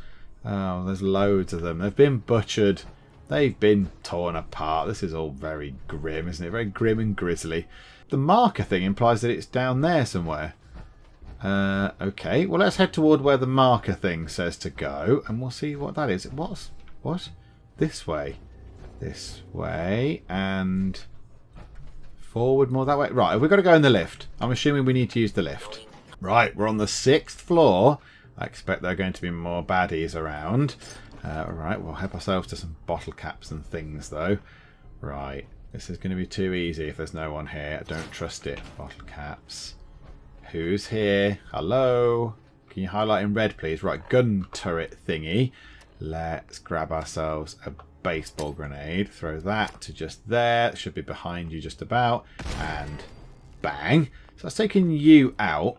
Oh, there's loads of them. They've been butchered. They've been torn apart. This is all very grim, isn't it? Very grim and grisly. The marker thing implies that it's down there somewhere. Uh, okay, well let's head toward where the marker thing says to go, and we'll see what that is. What's what? This way, this way, and forward more that way. Right, we've got to go in the lift. I'm assuming we need to use the lift. Right, we're on the sixth floor. I expect there are going to be more baddies around. Uh, right, we'll help ourselves to some bottle caps and things, though. Right, this is going to be too easy if there's no one here. I don't trust it. Bottle caps. Who's here? Hello? Can you highlight in red, please? Right, gun turret thingy. Let's grab ourselves a baseball grenade. Throw that to just there. It should be behind you just about. And bang. So that's taking you out.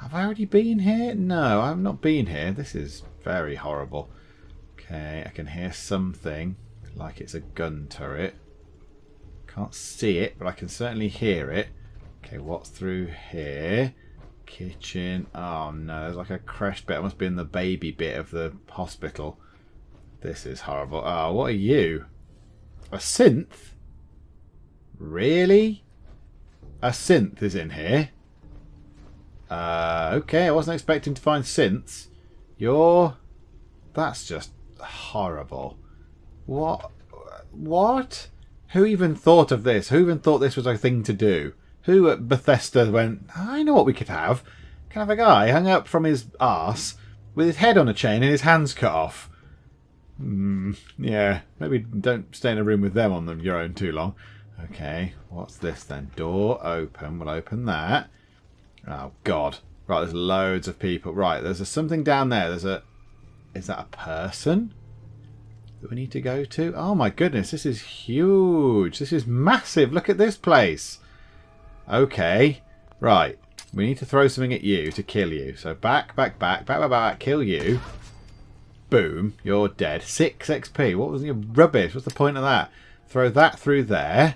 Have I already been here? No, I've not been here. This is very horrible. Okay, I can hear something like it's a gun turret. Can't see it, but I can certainly hear it. Okay, what's through here? Kitchen. Oh no, there's like a crash bit. It must be in the baby bit of the hospital. This is horrible. Oh, what are you? A synth? Really? A synth is in here? Uh, okay, I wasn't expecting to find synths. You're... That's just horrible. What? What? Who even thought of this? Who even thought this was a thing to do? Who at Bethesda went, I know what we could have. Can have a guy hung up from his arse with his head on a chain and his hands cut off. Hmm, yeah, maybe don't stay in a room with them on your own too long. Okay, what's this then? Door open. We'll open that. Oh, God. Right, there's loads of people. Right, there's a, something down there. There's a... Is that a person? That we need to go to? Oh, my goodness. This is huge. This is massive. Look at this place. Okay. Right. We need to throw something at you to kill you. So back, back, back, back, back, back. Kill you. Boom. You're dead. 6 XP. What was your rubbish? What's the point of that? Throw that through there.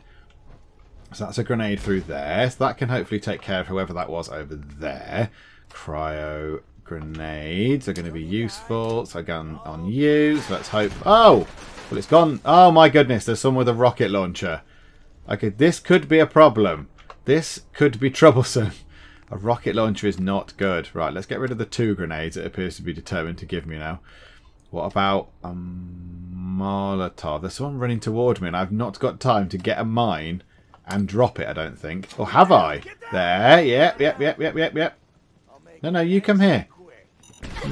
So that's a grenade through there. So that can hopefully take care of whoever that was over there. Cryo grenades are going to be useful. So gun on you. So let's hope. Oh! Well, it's gone. Oh my goodness. There's someone with a rocket launcher. Okay, this could be a problem. This could be troublesome. A rocket launcher is not good. Right, let's get rid of the two grenades it appears to be determined to give me now. What about a Molotov? There's someone running toward me and I've not got time to get a mine and drop it, I don't think. Or have I? There, yep, yep, yep, yep, yep, yep. No, no, you come here.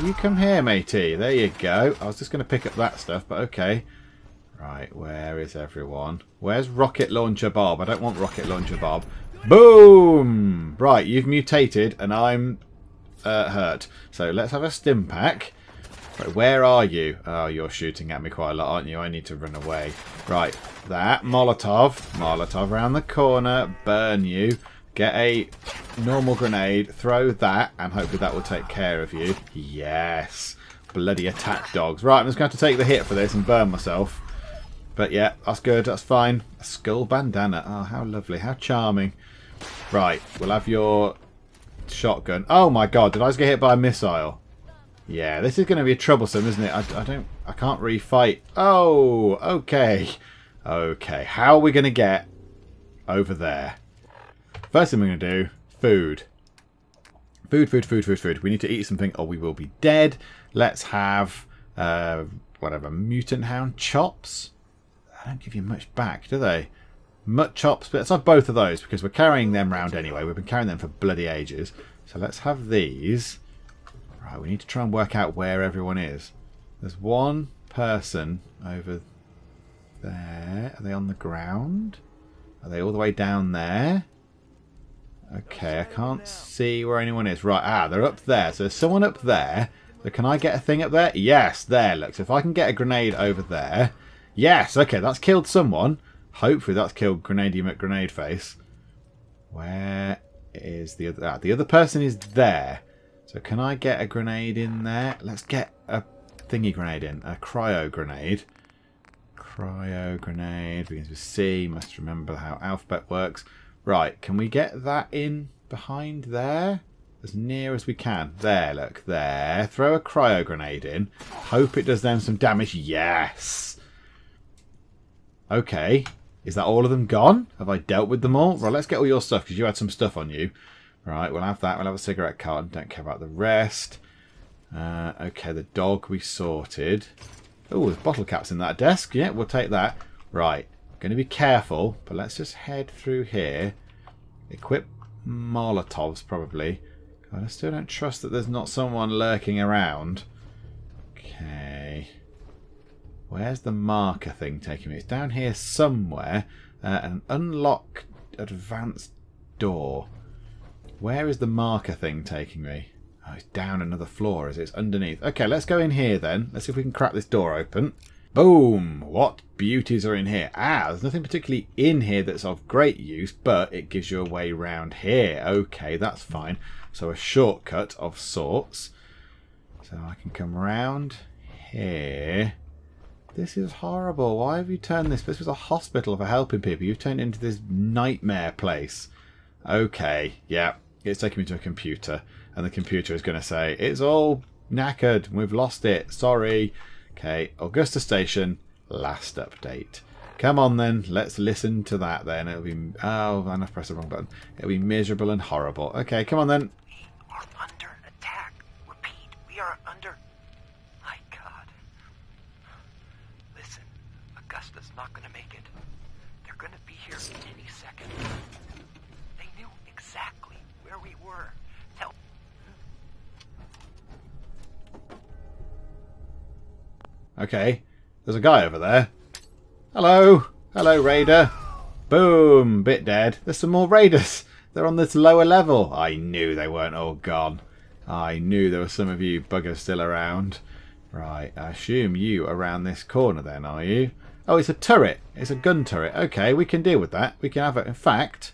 You come here, matey. There you go. I was just going to pick up that stuff, but okay. Right, where is everyone? Where's Rocket Launcher Bob? I don't want Rocket Launcher Bob. Boom! Right, you've mutated and I'm uh, hurt. So let's have a stim pack. Right, where are you? Oh, you're shooting at me quite a lot, aren't you? I need to run away. Right, that. Molotov. Molotov around the corner. Burn you. Get a normal grenade. Throw that, and hopefully that will take care of you. Yes. Bloody attack dogs. Right, I'm just going to have to take the hit for this and burn myself. But yeah, that's good. That's fine. A skull bandana. Oh, how lovely. How charming. Right, we'll have your shotgun. Oh my god, did I just get hit by a missile? Yeah, this is going to be troublesome, isn't it? I, I don't, I can't really fight. Oh, okay. Okay, how are we going to get over there? First thing we're going to do, food. Food, food, food, food, food. We need to eat something or we will be dead. Let's have, uh, whatever, mutant hound chops. They don't give you much back, do they? Mutt chops, but let's have both of those because we're carrying them round anyway. We've been carrying them for bloody ages. So let's have these. Right, we need to try and work out where everyone is. There's one person over there. Are they on the ground? Are they all the way down there? Okay, I can't see where anyone is. Right, ah, they're up there. So there's someone up there. So can I get a thing up there? Yes, there, look. So if I can get a grenade over there. Yes, okay, that's killed someone. Hopefully that's killed Grenady McGrenade Face. Where is the other... Ah, the other person is there. So can I get a grenade in there? Let's get a thingy grenade in. A cryo grenade. Cryo grenade begins with C. Must remember how alphabet works. Right, can we get that in behind there? As near as we can. There, look, there. Throw a cryo grenade in. Hope it does them some damage. Yes! Okay. Is that all of them gone? Have I dealt with them all? Right, let's get all your stuff, because you had some stuff on you. Right, we'll have that. We'll have a cigarette carton. Don't care about the rest. Uh, okay, the dog we sorted. Oh, there's bottle caps in that desk. Yeah, we'll take that. Right, going to be careful, but let's just head through here. Equip Molotovs, probably. God, I still don't trust that there's not someone lurking around. Okay. Where's the marker thing taking me? It's down here somewhere. Uh, an unlocked advanced door. Where is the marker thing taking me? Oh, it's down another floor, is it? It's underneath. Okay, let's go in here then. Let's see if we can crack this door open. Boom! What beauties are in here? Ah, there's nothing particularly in here that's of great use, but it gives you a way round here. Okay, that's fine. So a shortcut of sorts. So I can come round here. This is horrible. Why have you turned this? This was a hospital for helping people. You've turned it into this nightmare place. Okay, yeah. It's taking me to a computer. And the computer is going to say, it's all knackered. We've lost it. Sorry. Okay, Augusta Station. Last update. Come on then, let's listen to that then. It'll be... Oh, and I've pressed the wrong button. It'll be miserable and horrible. Okay, come on then. We are under attack. Repeat, we are under... My God. Listen, Augusta's not going to make it. They're going to be here any second. They knew exactly where we were. Tell... Okay, there's a guy over there. Hello. Hello, Raider. Boom. Bit dead. There's some more Raiders. They're on this lower level. I knew they weren't all gone. I knew there were some of you buggers still around. Right, I assume you around this corner then, are you? Oh, it's a turret. It's a gun turret. Okay, we can deal with that. We can have it. In fact,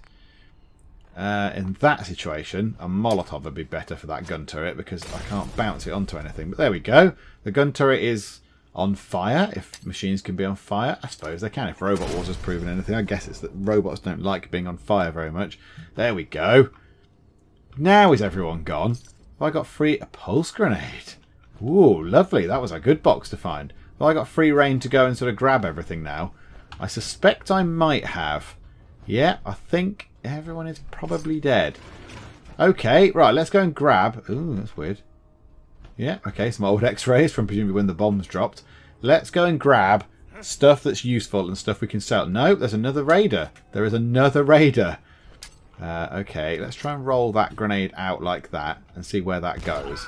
uh, in that situation, a Molotov would be better for that gun turret because I can't bounce it onto anything. But there we go. The gun turret is on fire. If machines can be on fire, I suppose they can. If Robot Wars has proven anything, I guess it's that robots don't like being on fire very much. There we go. Now is everyone gone? Have I got free a pulse grenade? Ooh, lovely. That was a good box to find. Have I got free reign to go and sort of grab everything now? I suspect I might have. Yeah, I think everyone is probably dead. Okay, right, let's go and grab... Ooh, that's weird. Yeah, okay, some old x-rays from presumably when the bombs dropped. Let's go and grab stuff that's useful and stuff we can sell. No, there's another raider. There is another raider. Uh, okay, let's try and roll that grenade out like that and see where that goes.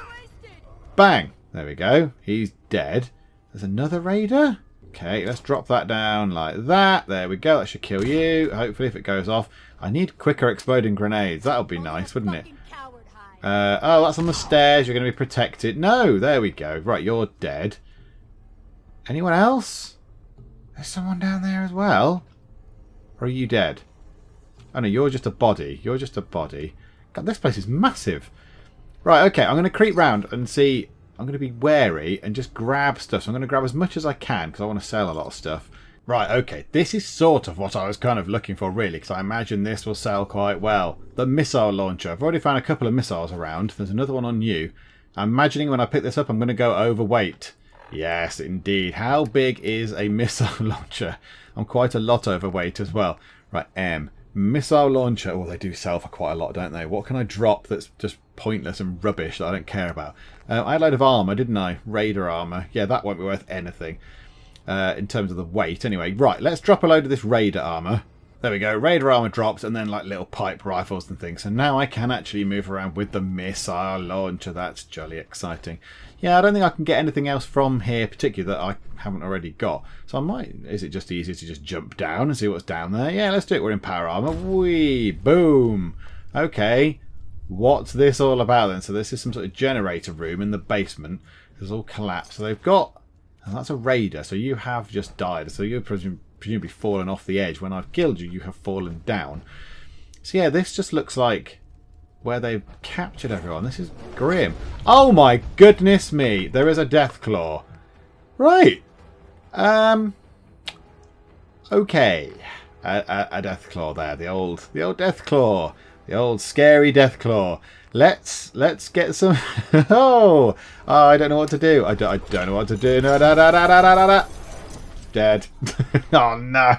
Bang! There we go. He's dead. There's another raider? Okay, let's drop that down like that. There we go. That should kill you. Hopefully, if it goes off. I need quicker exploding grenades. That would be nice, wouldn't it? Uh, oh, that's on the stairs. You're going to be protected. No, there we go. Right, you're dead. Anyone else? There's someone down there as well. Or are you dead? Oh no, you're just a body. You're just a body. God, this place is massive. Right, okay, I'm going to creep round and see... I'm going to be wary and just grab stuff. So I'm going to grab as much as I can because I want to sell a lot of stuff. Right, okay, this is sort of what I was kind of looking for really, because I imagine this will sell quite well. The missile launcher. I've already found a couple of missiles around. There's another one on you. I'm imagining when I pick this up I'm going to go overweight. Yes, indeed. How big is a missile launcher? I'm quite a lot overweight as well. Right, M. Missile launcher. Well, they do sell for quite a lot, don't they? What can I drop that's just pointless and rubbish that I don't care about? Uh, I had a load of armour, didn't I? Raider armour. Yeah, that won't be worth anything uh, in terms of the weight. Anyway, right, let's drop a load of this Raider armour. There we go, Raider armour drops and then like little pipe rifles and things. So now I can actually move around with the missile launcher. That's jolly exciting. Yeah, I don't think I can get anything else from here particularly that I haven't already got. So I might, is it just easier to just jump down and see what's down there? Yeah, let's do it. We're in power armour. Wee, boom. Okay, what's this all about then? So this is some sort of generator room in the basement. It's all collapsed. So they've got and that's a raider, so you have just died. So you've presumably fallen off the edge. When I've killed you, you have fallen down. So yeah, this just looks like where they've captured everyone. This is grim. Oh my goodness me! There is a death claw. Right. Um. Okay. A, a, a death claw there. The old, the old death claw. The old scary death claw. Let's let's get some. oh, oh, I don't know what to do. I don't, I don't know what to do. No, da, da, da, da, da, da. Dead. oh no.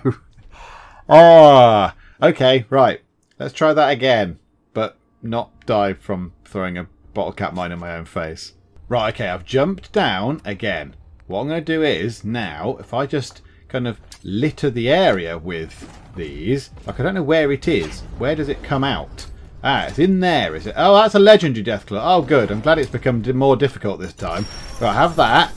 Oh, okay, right. Let's try that again, but not die from throwing a bottle cap mine in my own face. Right, okay, I've jumped down again. What I'm going to do is now, if I just kind of litter the area with these, like I don't know where it is. Where does it come out? Ah, it's in there, is it? Oh, that's a legendary Deathclaw. Oh, good. I'm glad it's become more difficult this time. Right, have that.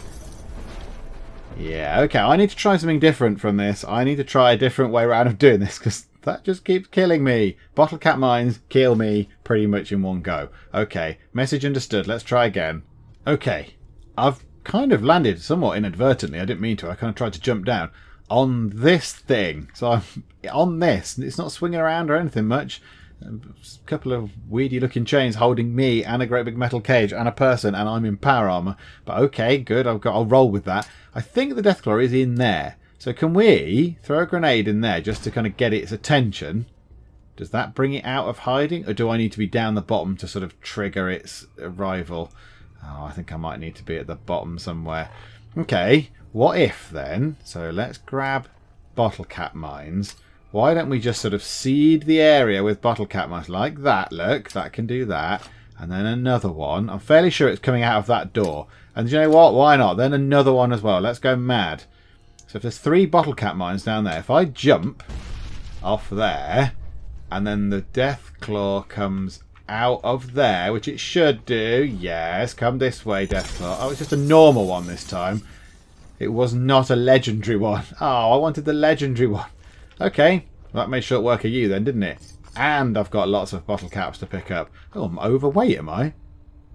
Yeah, okay. I need to try something different from this. I need to try a different way around of doing this because that just keeps killing me. Bottle cap mines kill me pretty much in one go. Okay, message understood. Let's try again. Okay, I've kind of landed somewhat inadvertently. I didn't mean to. I kind of tried to jump down on this thing. So I'm on this. It's not swinging around or anything much. A couple of weedy looking chains holding me and a great big metal cage and a person and I'm in power armor. But okay, good. I've got. I'll roll with that. I think the Deathclaw is in there. So can we throw a grenade in there just to kind of get its attention? Does that bring it out of hiding? Or do I need to be down the bottom to sort of trigger its arrival? Oh, I think I might need to be at the bottom somewhere. Okay, what if then? So let's grab bottle cap mines. Why don't we just sort of seed the area with bottle cap mines like that? Look, that can do that. And then another one. I'm fairly sure it's coming out of that door. And you know what? Why not? Then another one as well. Let's go mad. So if there's three bottle cap mines down there, if I jump off there, and then the death claw comes out of there, which it should do. Yes, come this way, death claw. Oh, it's just a normal one this time. It was not a legendary one. Oh, I wanted the legendary one. Okay, that made short work of you then, didn't it? And I've got lots of bottle caps to pick up. Oh, I'm overweight, am I?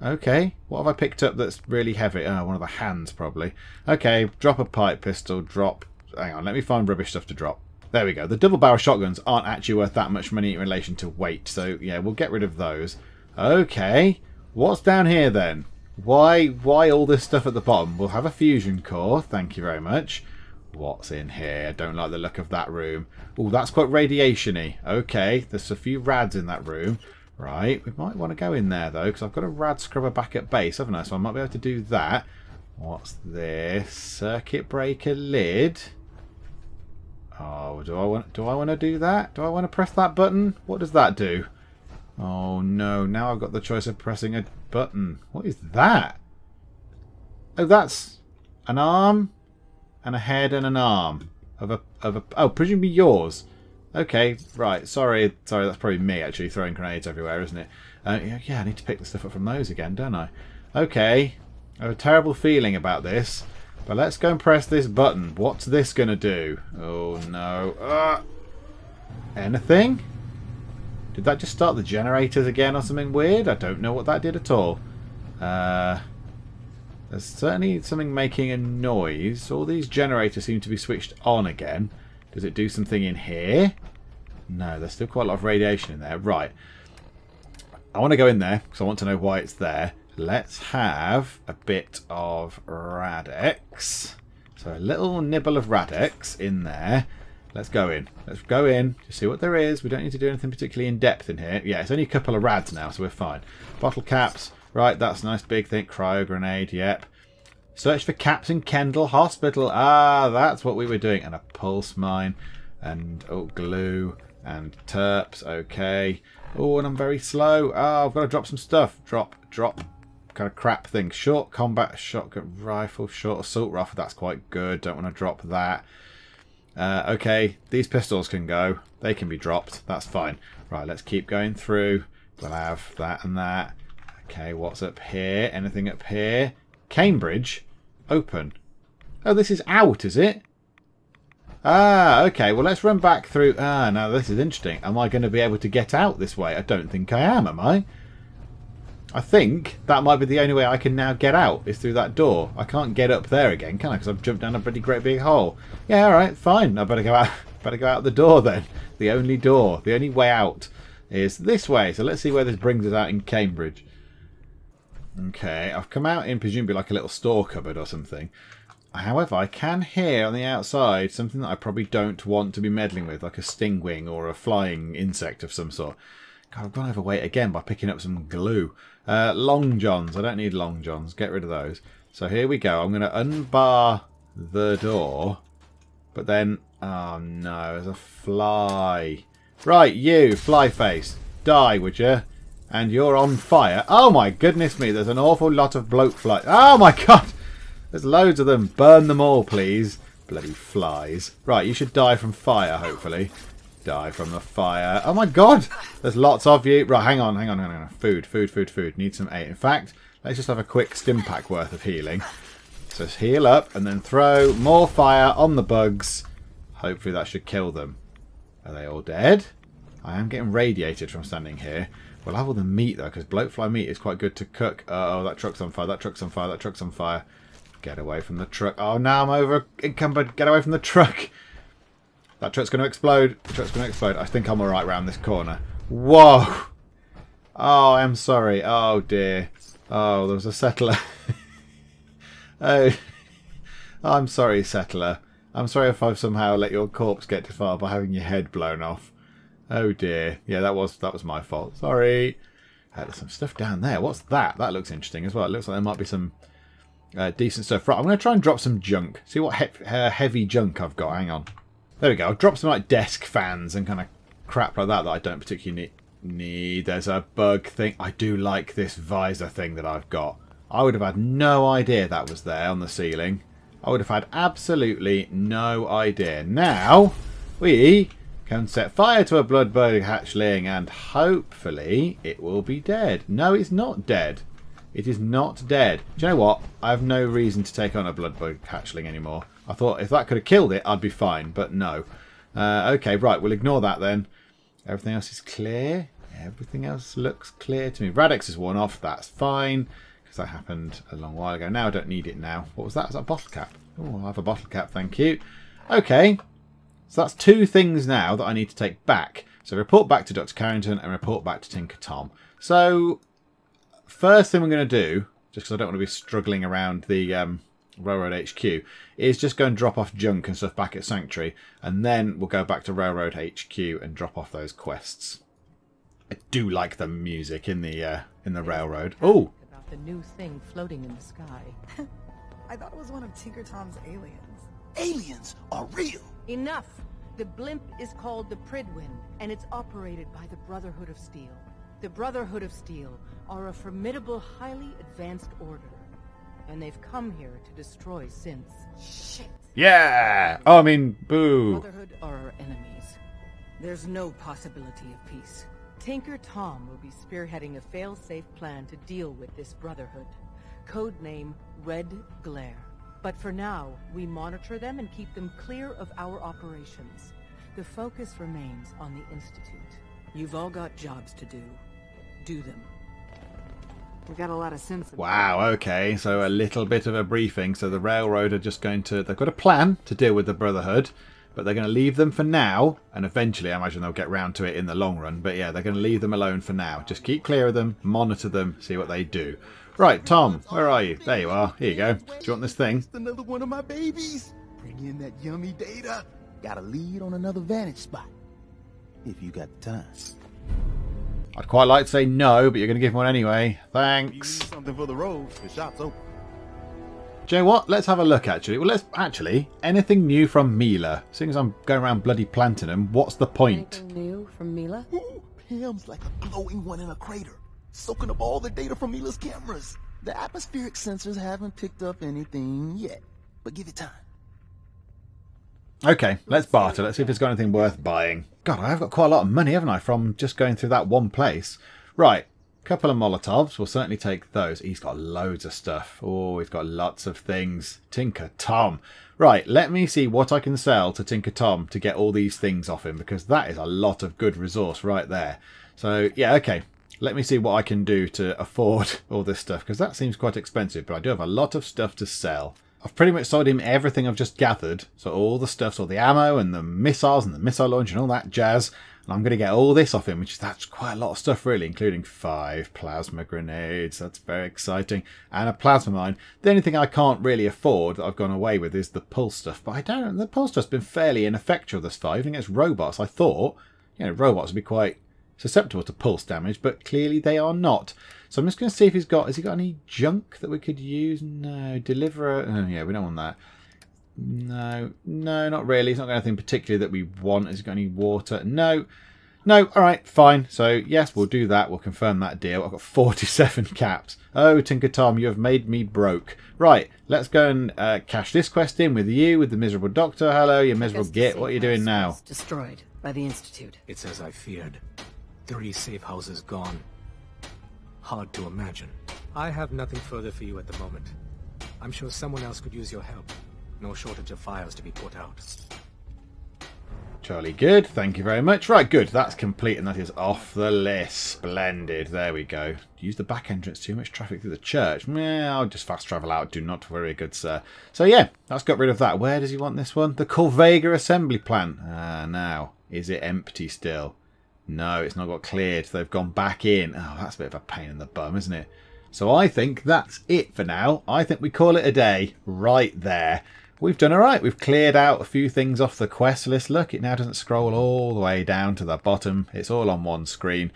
Okay, what have I picked up that's really heavy? Oh, one of the hands, probably. Okay, drop a pipe pistol, drop... Hang on, let me find rubbish stuff to drop. There we go. The double barrel shotguns aren't actually worth that much money in relation to weight, so yeah, we'll get rid of those. Okay, what's down here then? Why, why all this stuff at the bottom? We'll have a fusion core, thank you very much. What's in here? I don't like the look of that room. Oh, that's quite radiation-y. Okay, there's a few rads in that room. Right, we might want to go in there though, because I've got a rad scrubber back at base, haven't I? So I might be able to do that. What's this? Circuit breaker lid. Oh, do I want do I want to do that? Do I want to press that button? What does that do? Oh no, now I've got the choice of pressing a button. What is that? Oh, that's an arm and a head and an arm of a of a oh, presumably yours. Okay, right. Sorry, sorry. That's probably me actually throwing grenades everywhere, isn't it? Uh, yeah, I need to pick the stuff up from those again, don't I? Okay. I have a terrible feeling about this, but let's go and press this button. What's this to do? Oh no. Uh, anything? Did that just start the generators again or something weird? I don't know what that did at all. Uh, there's certainly something making a noise. All these generators seem to be switched on again. Does it do something in here? No, there's still quite a lot of radiation in there. Right. I want to go in there because I want to know why it's there. Let's have a bit of Rad-X. So a little nibble of Rad-X in there. Let's go in. Let's go in to see what there is. We don't need to do anything particularly in depth in here. Yeah, it's only a couple of rads now, so we're fine. Bottle caps. Right, that's a nice big thing. Cryo grenade, yep. Search for Captain Kendall Hospital. Ah, that's what we were doing. And a pulse mine. And oh, glue. And terps. Okay. Oh, and I'm very slow. Oh, I've got to drop some stuff. Drop, drop. Kind of crap thing. Short combat shotgun rifle. Short assault rifle. That's quite good. Don't want to drop that. Uh, okay, these pistols can go. They can be dropped. That's fine. Right, let's keep going through. We'll have that and that. Okay, what's up here? Anything up here? Cambridge? Open. Oh, this is out, is it? Ah, okay. Well, let's run back through... Ah, now this is interesting. Am I going to be able to get out this way? I don't think I am, am I? I think that might be the only way I can now get out, is through that door. I can't get up there again, can I? Because I've jumped down a pretty great big hole. Yeah, alright, fine. I better go out better go out the door then. The only door. The only way out. is this way. So let's see where this brings us out in Cambridge. Okay, I've come out in presumably like a little store cupboard or something. However, I can hear on the outside something that I probably don't want to be meddling with, like a stingwing or a flying insect of some sort. God, I've gone overweight again by picking up some glue. Uh, long johns. I don't need long johns. Get rid of those. So here we go. I'm going to unbar the door. But then... Oh no, there's a fly. Right, you, fly face. Die, would you? And you're on fire. Oh my goodness me, there's an awful lot of bloatflies. Oh my god! There's loads of them. Burn them all, please. Bloody flies. Right, you should die from fire, hopefully. Die from the fire. Oh my god! There's lots of you. Right, hang on, hang on, hang on. Food, food, food, food. Need some aid. In fact, let's just have a quick stim pack worth of healing. So heal up and then throw more fire on the bugs. Hopefully that should kill them. Are they all dead? I am getting radiated from standing here. We'll have all the meat though, because bloatfly meat is quite good to cook. Uh oh, that truck's on fire, that truck's on fire, that truck's on fire. Get away from the truck. Oh, now I'm over encumbered. Get away from the truck. That truck's going to explode. The truck's going to explode. I think I'm alright round this corner. Whoa. Oh, I'm sorry. Oh, dear. Oh, there was a settler. oh. I'm sorry, settler. I'm sorry if I've somehow let your corpse get too far by having your head blown off. Oh dear. Yeah, that was that was my fault. Sorry. Uh, there's some stuff down there. What's that? That looks interesting as well. It looks like there might be some uh, decent stuff. Right, I'm going to try and drop some junk. See what he uh, heavy junk I've got. Hang on. There we go. I'll drop some like desk fans and kind of crap like that that I don't particularly need. There's a bug thing. I do like this visor thing that I've got. I would have had no idea that was there on the ceiling. I would have had absolutely no idea. Now, we can set fire to a bloodbug hatchling and hopefully it will be dead. No, it's not dead. It is not dead. Do you know what? I have no reason to take on a bloodbug hatchling anymore. I thought if that could have killed it, I'd be fine, but no. Uh, okay, right, we'll ignore that then. Everything else is clear. Everything else looks clear to me. Rad-X is worn off, that's fine, because that happened a long while ago. Now I don't need it now. What was that? Is that a bottle cap? Oh, I'll have a bottle cap, thank you. Okay, so that's two things now that I need to take back. So report back to Dr. Carrington and report back to Tinker Tom. So first thing we're going to do, just because I don't want to be struggling around the um, Railroad HQ, is just go and drop off junk and stuff back at Sanctuary, and then we'll go back to Railroad HQ and drop off those quests. I do like the music in the uh, in the railroad. Oh, about the new thing floating in the sky. I thought it was one of Tinker Tom's aliens. Aliens are real. Enough. The blimp is called the Prydwen, and it's operated by the Brotherhood of Steel. The Brotherhood of Steel are a formidable, highly advanced order. And they've come here to destroy synths. Shit. yeah! Oh, I mean, boo. Brotherhood are our enemies. There's no possibility of peace. Tinker Tom will be spearheading a fail-safe plan to deal with this Brotherhood. Codename Red Glare. But for now, we monitor them and keep them clear of our operations. The focus remains on the Institute. You've all got jobs to do. Do them. We got a lot of synths. Wow, okay, so a little bit of a briefing. So the railroad are just going to, they've got a plan to deal with the Brotherhood, but they're going to leave them for now, and eventually I imagine they'll get round to it in the long run. But yeah, they're going to leave them alone for now. Just keep clear of them, monitor them, see what they do. Right, Tom, where are you? There you are. Here you go. Do you want this thing? Just another one of my babies. Bring in that yummy data. Got a lead on another vantage spot. If you got the time. I'd quite like to say no, but you're going to give me one anyway. Thanks. need something for the road. The shop's open. Do you know what? Let's have a look, actually. Well, let's actually anything new from Mila. Seeing as I'm going around bloody planting them, what's the point? Anything new from Mila? Ooh, Pam's like a glowing one in a crater, soaking up all the data from Mila's cameras. The atmospheric sensors haven't picked up anything yet, but give it time. Okay, let's barter. Let's see if it's got anything worth buying. God, I've got quite a lot of money, haven't I, from just going through that one place. Right, couple of Molotovs. We'll certainly take those. He's got loads of stuff. Oh, he's got lots of things. Tinker Tom. Right, let me see what I can sell to Tinker Tom to get all these things off him, because that is a lot of good resource right there. So, yeah, okay. Let me see what I can do to afford all this stuff, because that seems quite expensive, but I do have a lot of stuff to sell. I've pretty much sold him everything I've just gathered. So all the stuff, so the ammo and the missiles and the missile launch and all that jazz. And I'm going to get all this off him, which is that's quite a lot of stuff, really, including five plasma grenades. That's very exciting. And a plasma mine. The only thing I can't really afford that I've gone away with is the pulse stuff. But I don't. The pulse stuff's been fairly ineffectual this far, even against robots. I thought, you know, robots would be quite susceptible to pulse damage, but clearly they are not. So I'm just going to see if he's got. Has he got any junk that we could use? No. Deliverer. Oh, yeah, we don't want that. No, no, not really. It's not got anything particularly that we want. Has it got any water? No. No, all right, fine. So, yes, we'll do that. We'll confirm that deal. I've got 47 caps. Oh, Tinker Tom, you have made me broke. Right, let's go and uh, cash this quest in with you, with the miserable doctor. Hello, you miserable git. What are you doing now? Destroyed by the Institute. It's as I feared. Three safe houses gone. Hard to imagine. I have nothing further for you at the moment. I'm sure someone else could use your help. No shortage of fires to be put out. Charlie, good. Thank you very much. Right, good. That's complete and that is off the list. Splendid. There we go. Use the back entrance. Too much traffic through the church. Yeah, I'll just fast travel out. Do not worry, good sir. So yeah, that's got rid of that. Where does he want this one? The Corvega assembly plant. Ah, now. Is it empty still? No, it's not got cleared. They've gone back in. Oh, that's a bit of a pain in the bum, isn't it? So I think that's it for now. I think we call it a day right there. We've done alright. We've cleared out a few things off the quest list. Look, it now doesn't scroll all the way down to the bottom. It's all on one screen.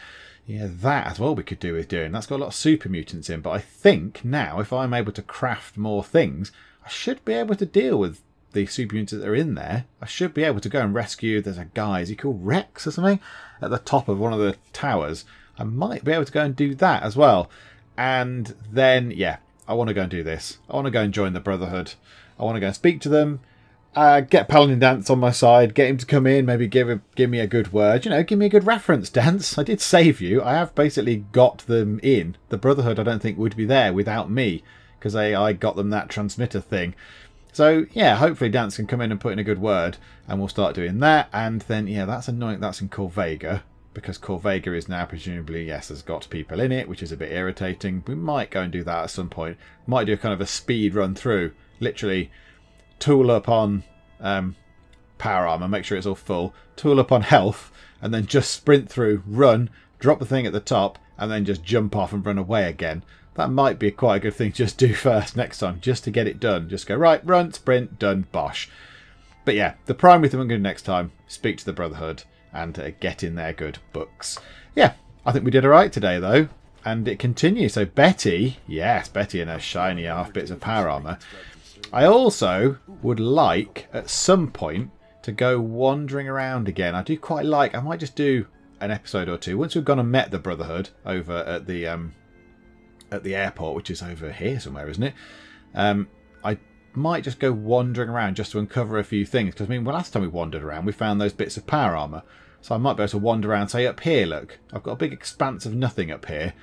Yeah, that as well we could do with doing. That's got a lot of super mutants in. But I think now, if I'm able to craft more things, I should be able to deal with the super mutants that are in there. I should be able to go and rescue. There's a guy, is he called Rex or something? At the top of one of the towers. I might be able to go and do that as well. And then, yeah, I want to go and do this. I want to go and join the Brotherhood. I want to go and speak to them. Uh, get Paladin Danse on my side. Get him to come in. Maybe give a, give me a good word. You know, give me a good reference, Danse. I did save you. I have basically got them in. The Brotherhood, I don't think, would be there without me because I, I got them that transmitter thing. So yeah, hopefully Danse can come in and put in a good word, and we'll start doing that. And then yeah, that's annoying. That's in Corvega because Corvega is now presumably yes has got people in it, which is a bit irritating. We might go and do that at some point. Might do a kind of a speed run through literally tool up on um, power armor, make sure it's all full, tool up on health, and then just sprint through, run, drop the thing at the top, and then just jump off and run away again. That might be quite a good thing to just do first next time, just to get it done. Just go, right, run, sprint, done, bosh. But yeah, the primary thing I'm going to do next time, speak to the Brotherhood and uh, get in their good books. Yeah, I think we did alright today, though. And it continues. So Betty, yes, Betty in her shiny half bits of power armor. I also would like, at some point, to go wandering around again. I do quite like, I might just do an episode or two. Once we've gone and met the Brotherhood over at the um, at the airport, which is over here somewhere, isn't it? Um, I might just go wandering around just to uncover a few things. Because, I mean, last time we wandered around, we found those bits of power armor. So I might be able to wander around say, up here, look. I've got a big expanse of nothing up here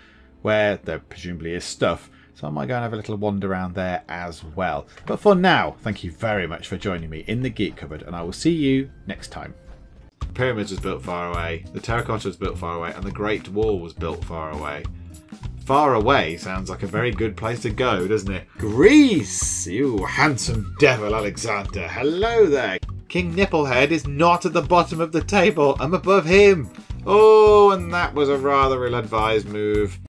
where there presumably is stuff. So I might go and have a little wander around there as well. But for now, thank you very much for joining me in the Geek Cupboard, and I will see you next time. The pyramids was built far away, the terracotta was built far away, and the Great Wall was built far away. Far away sounds like a very good place to go, doesn't it? Greece! You handsome devil, Alexander. Hello there. King Nipplehead is not at the bottom of the table. I'm above him. Oh, and that was a rather ill-advised move.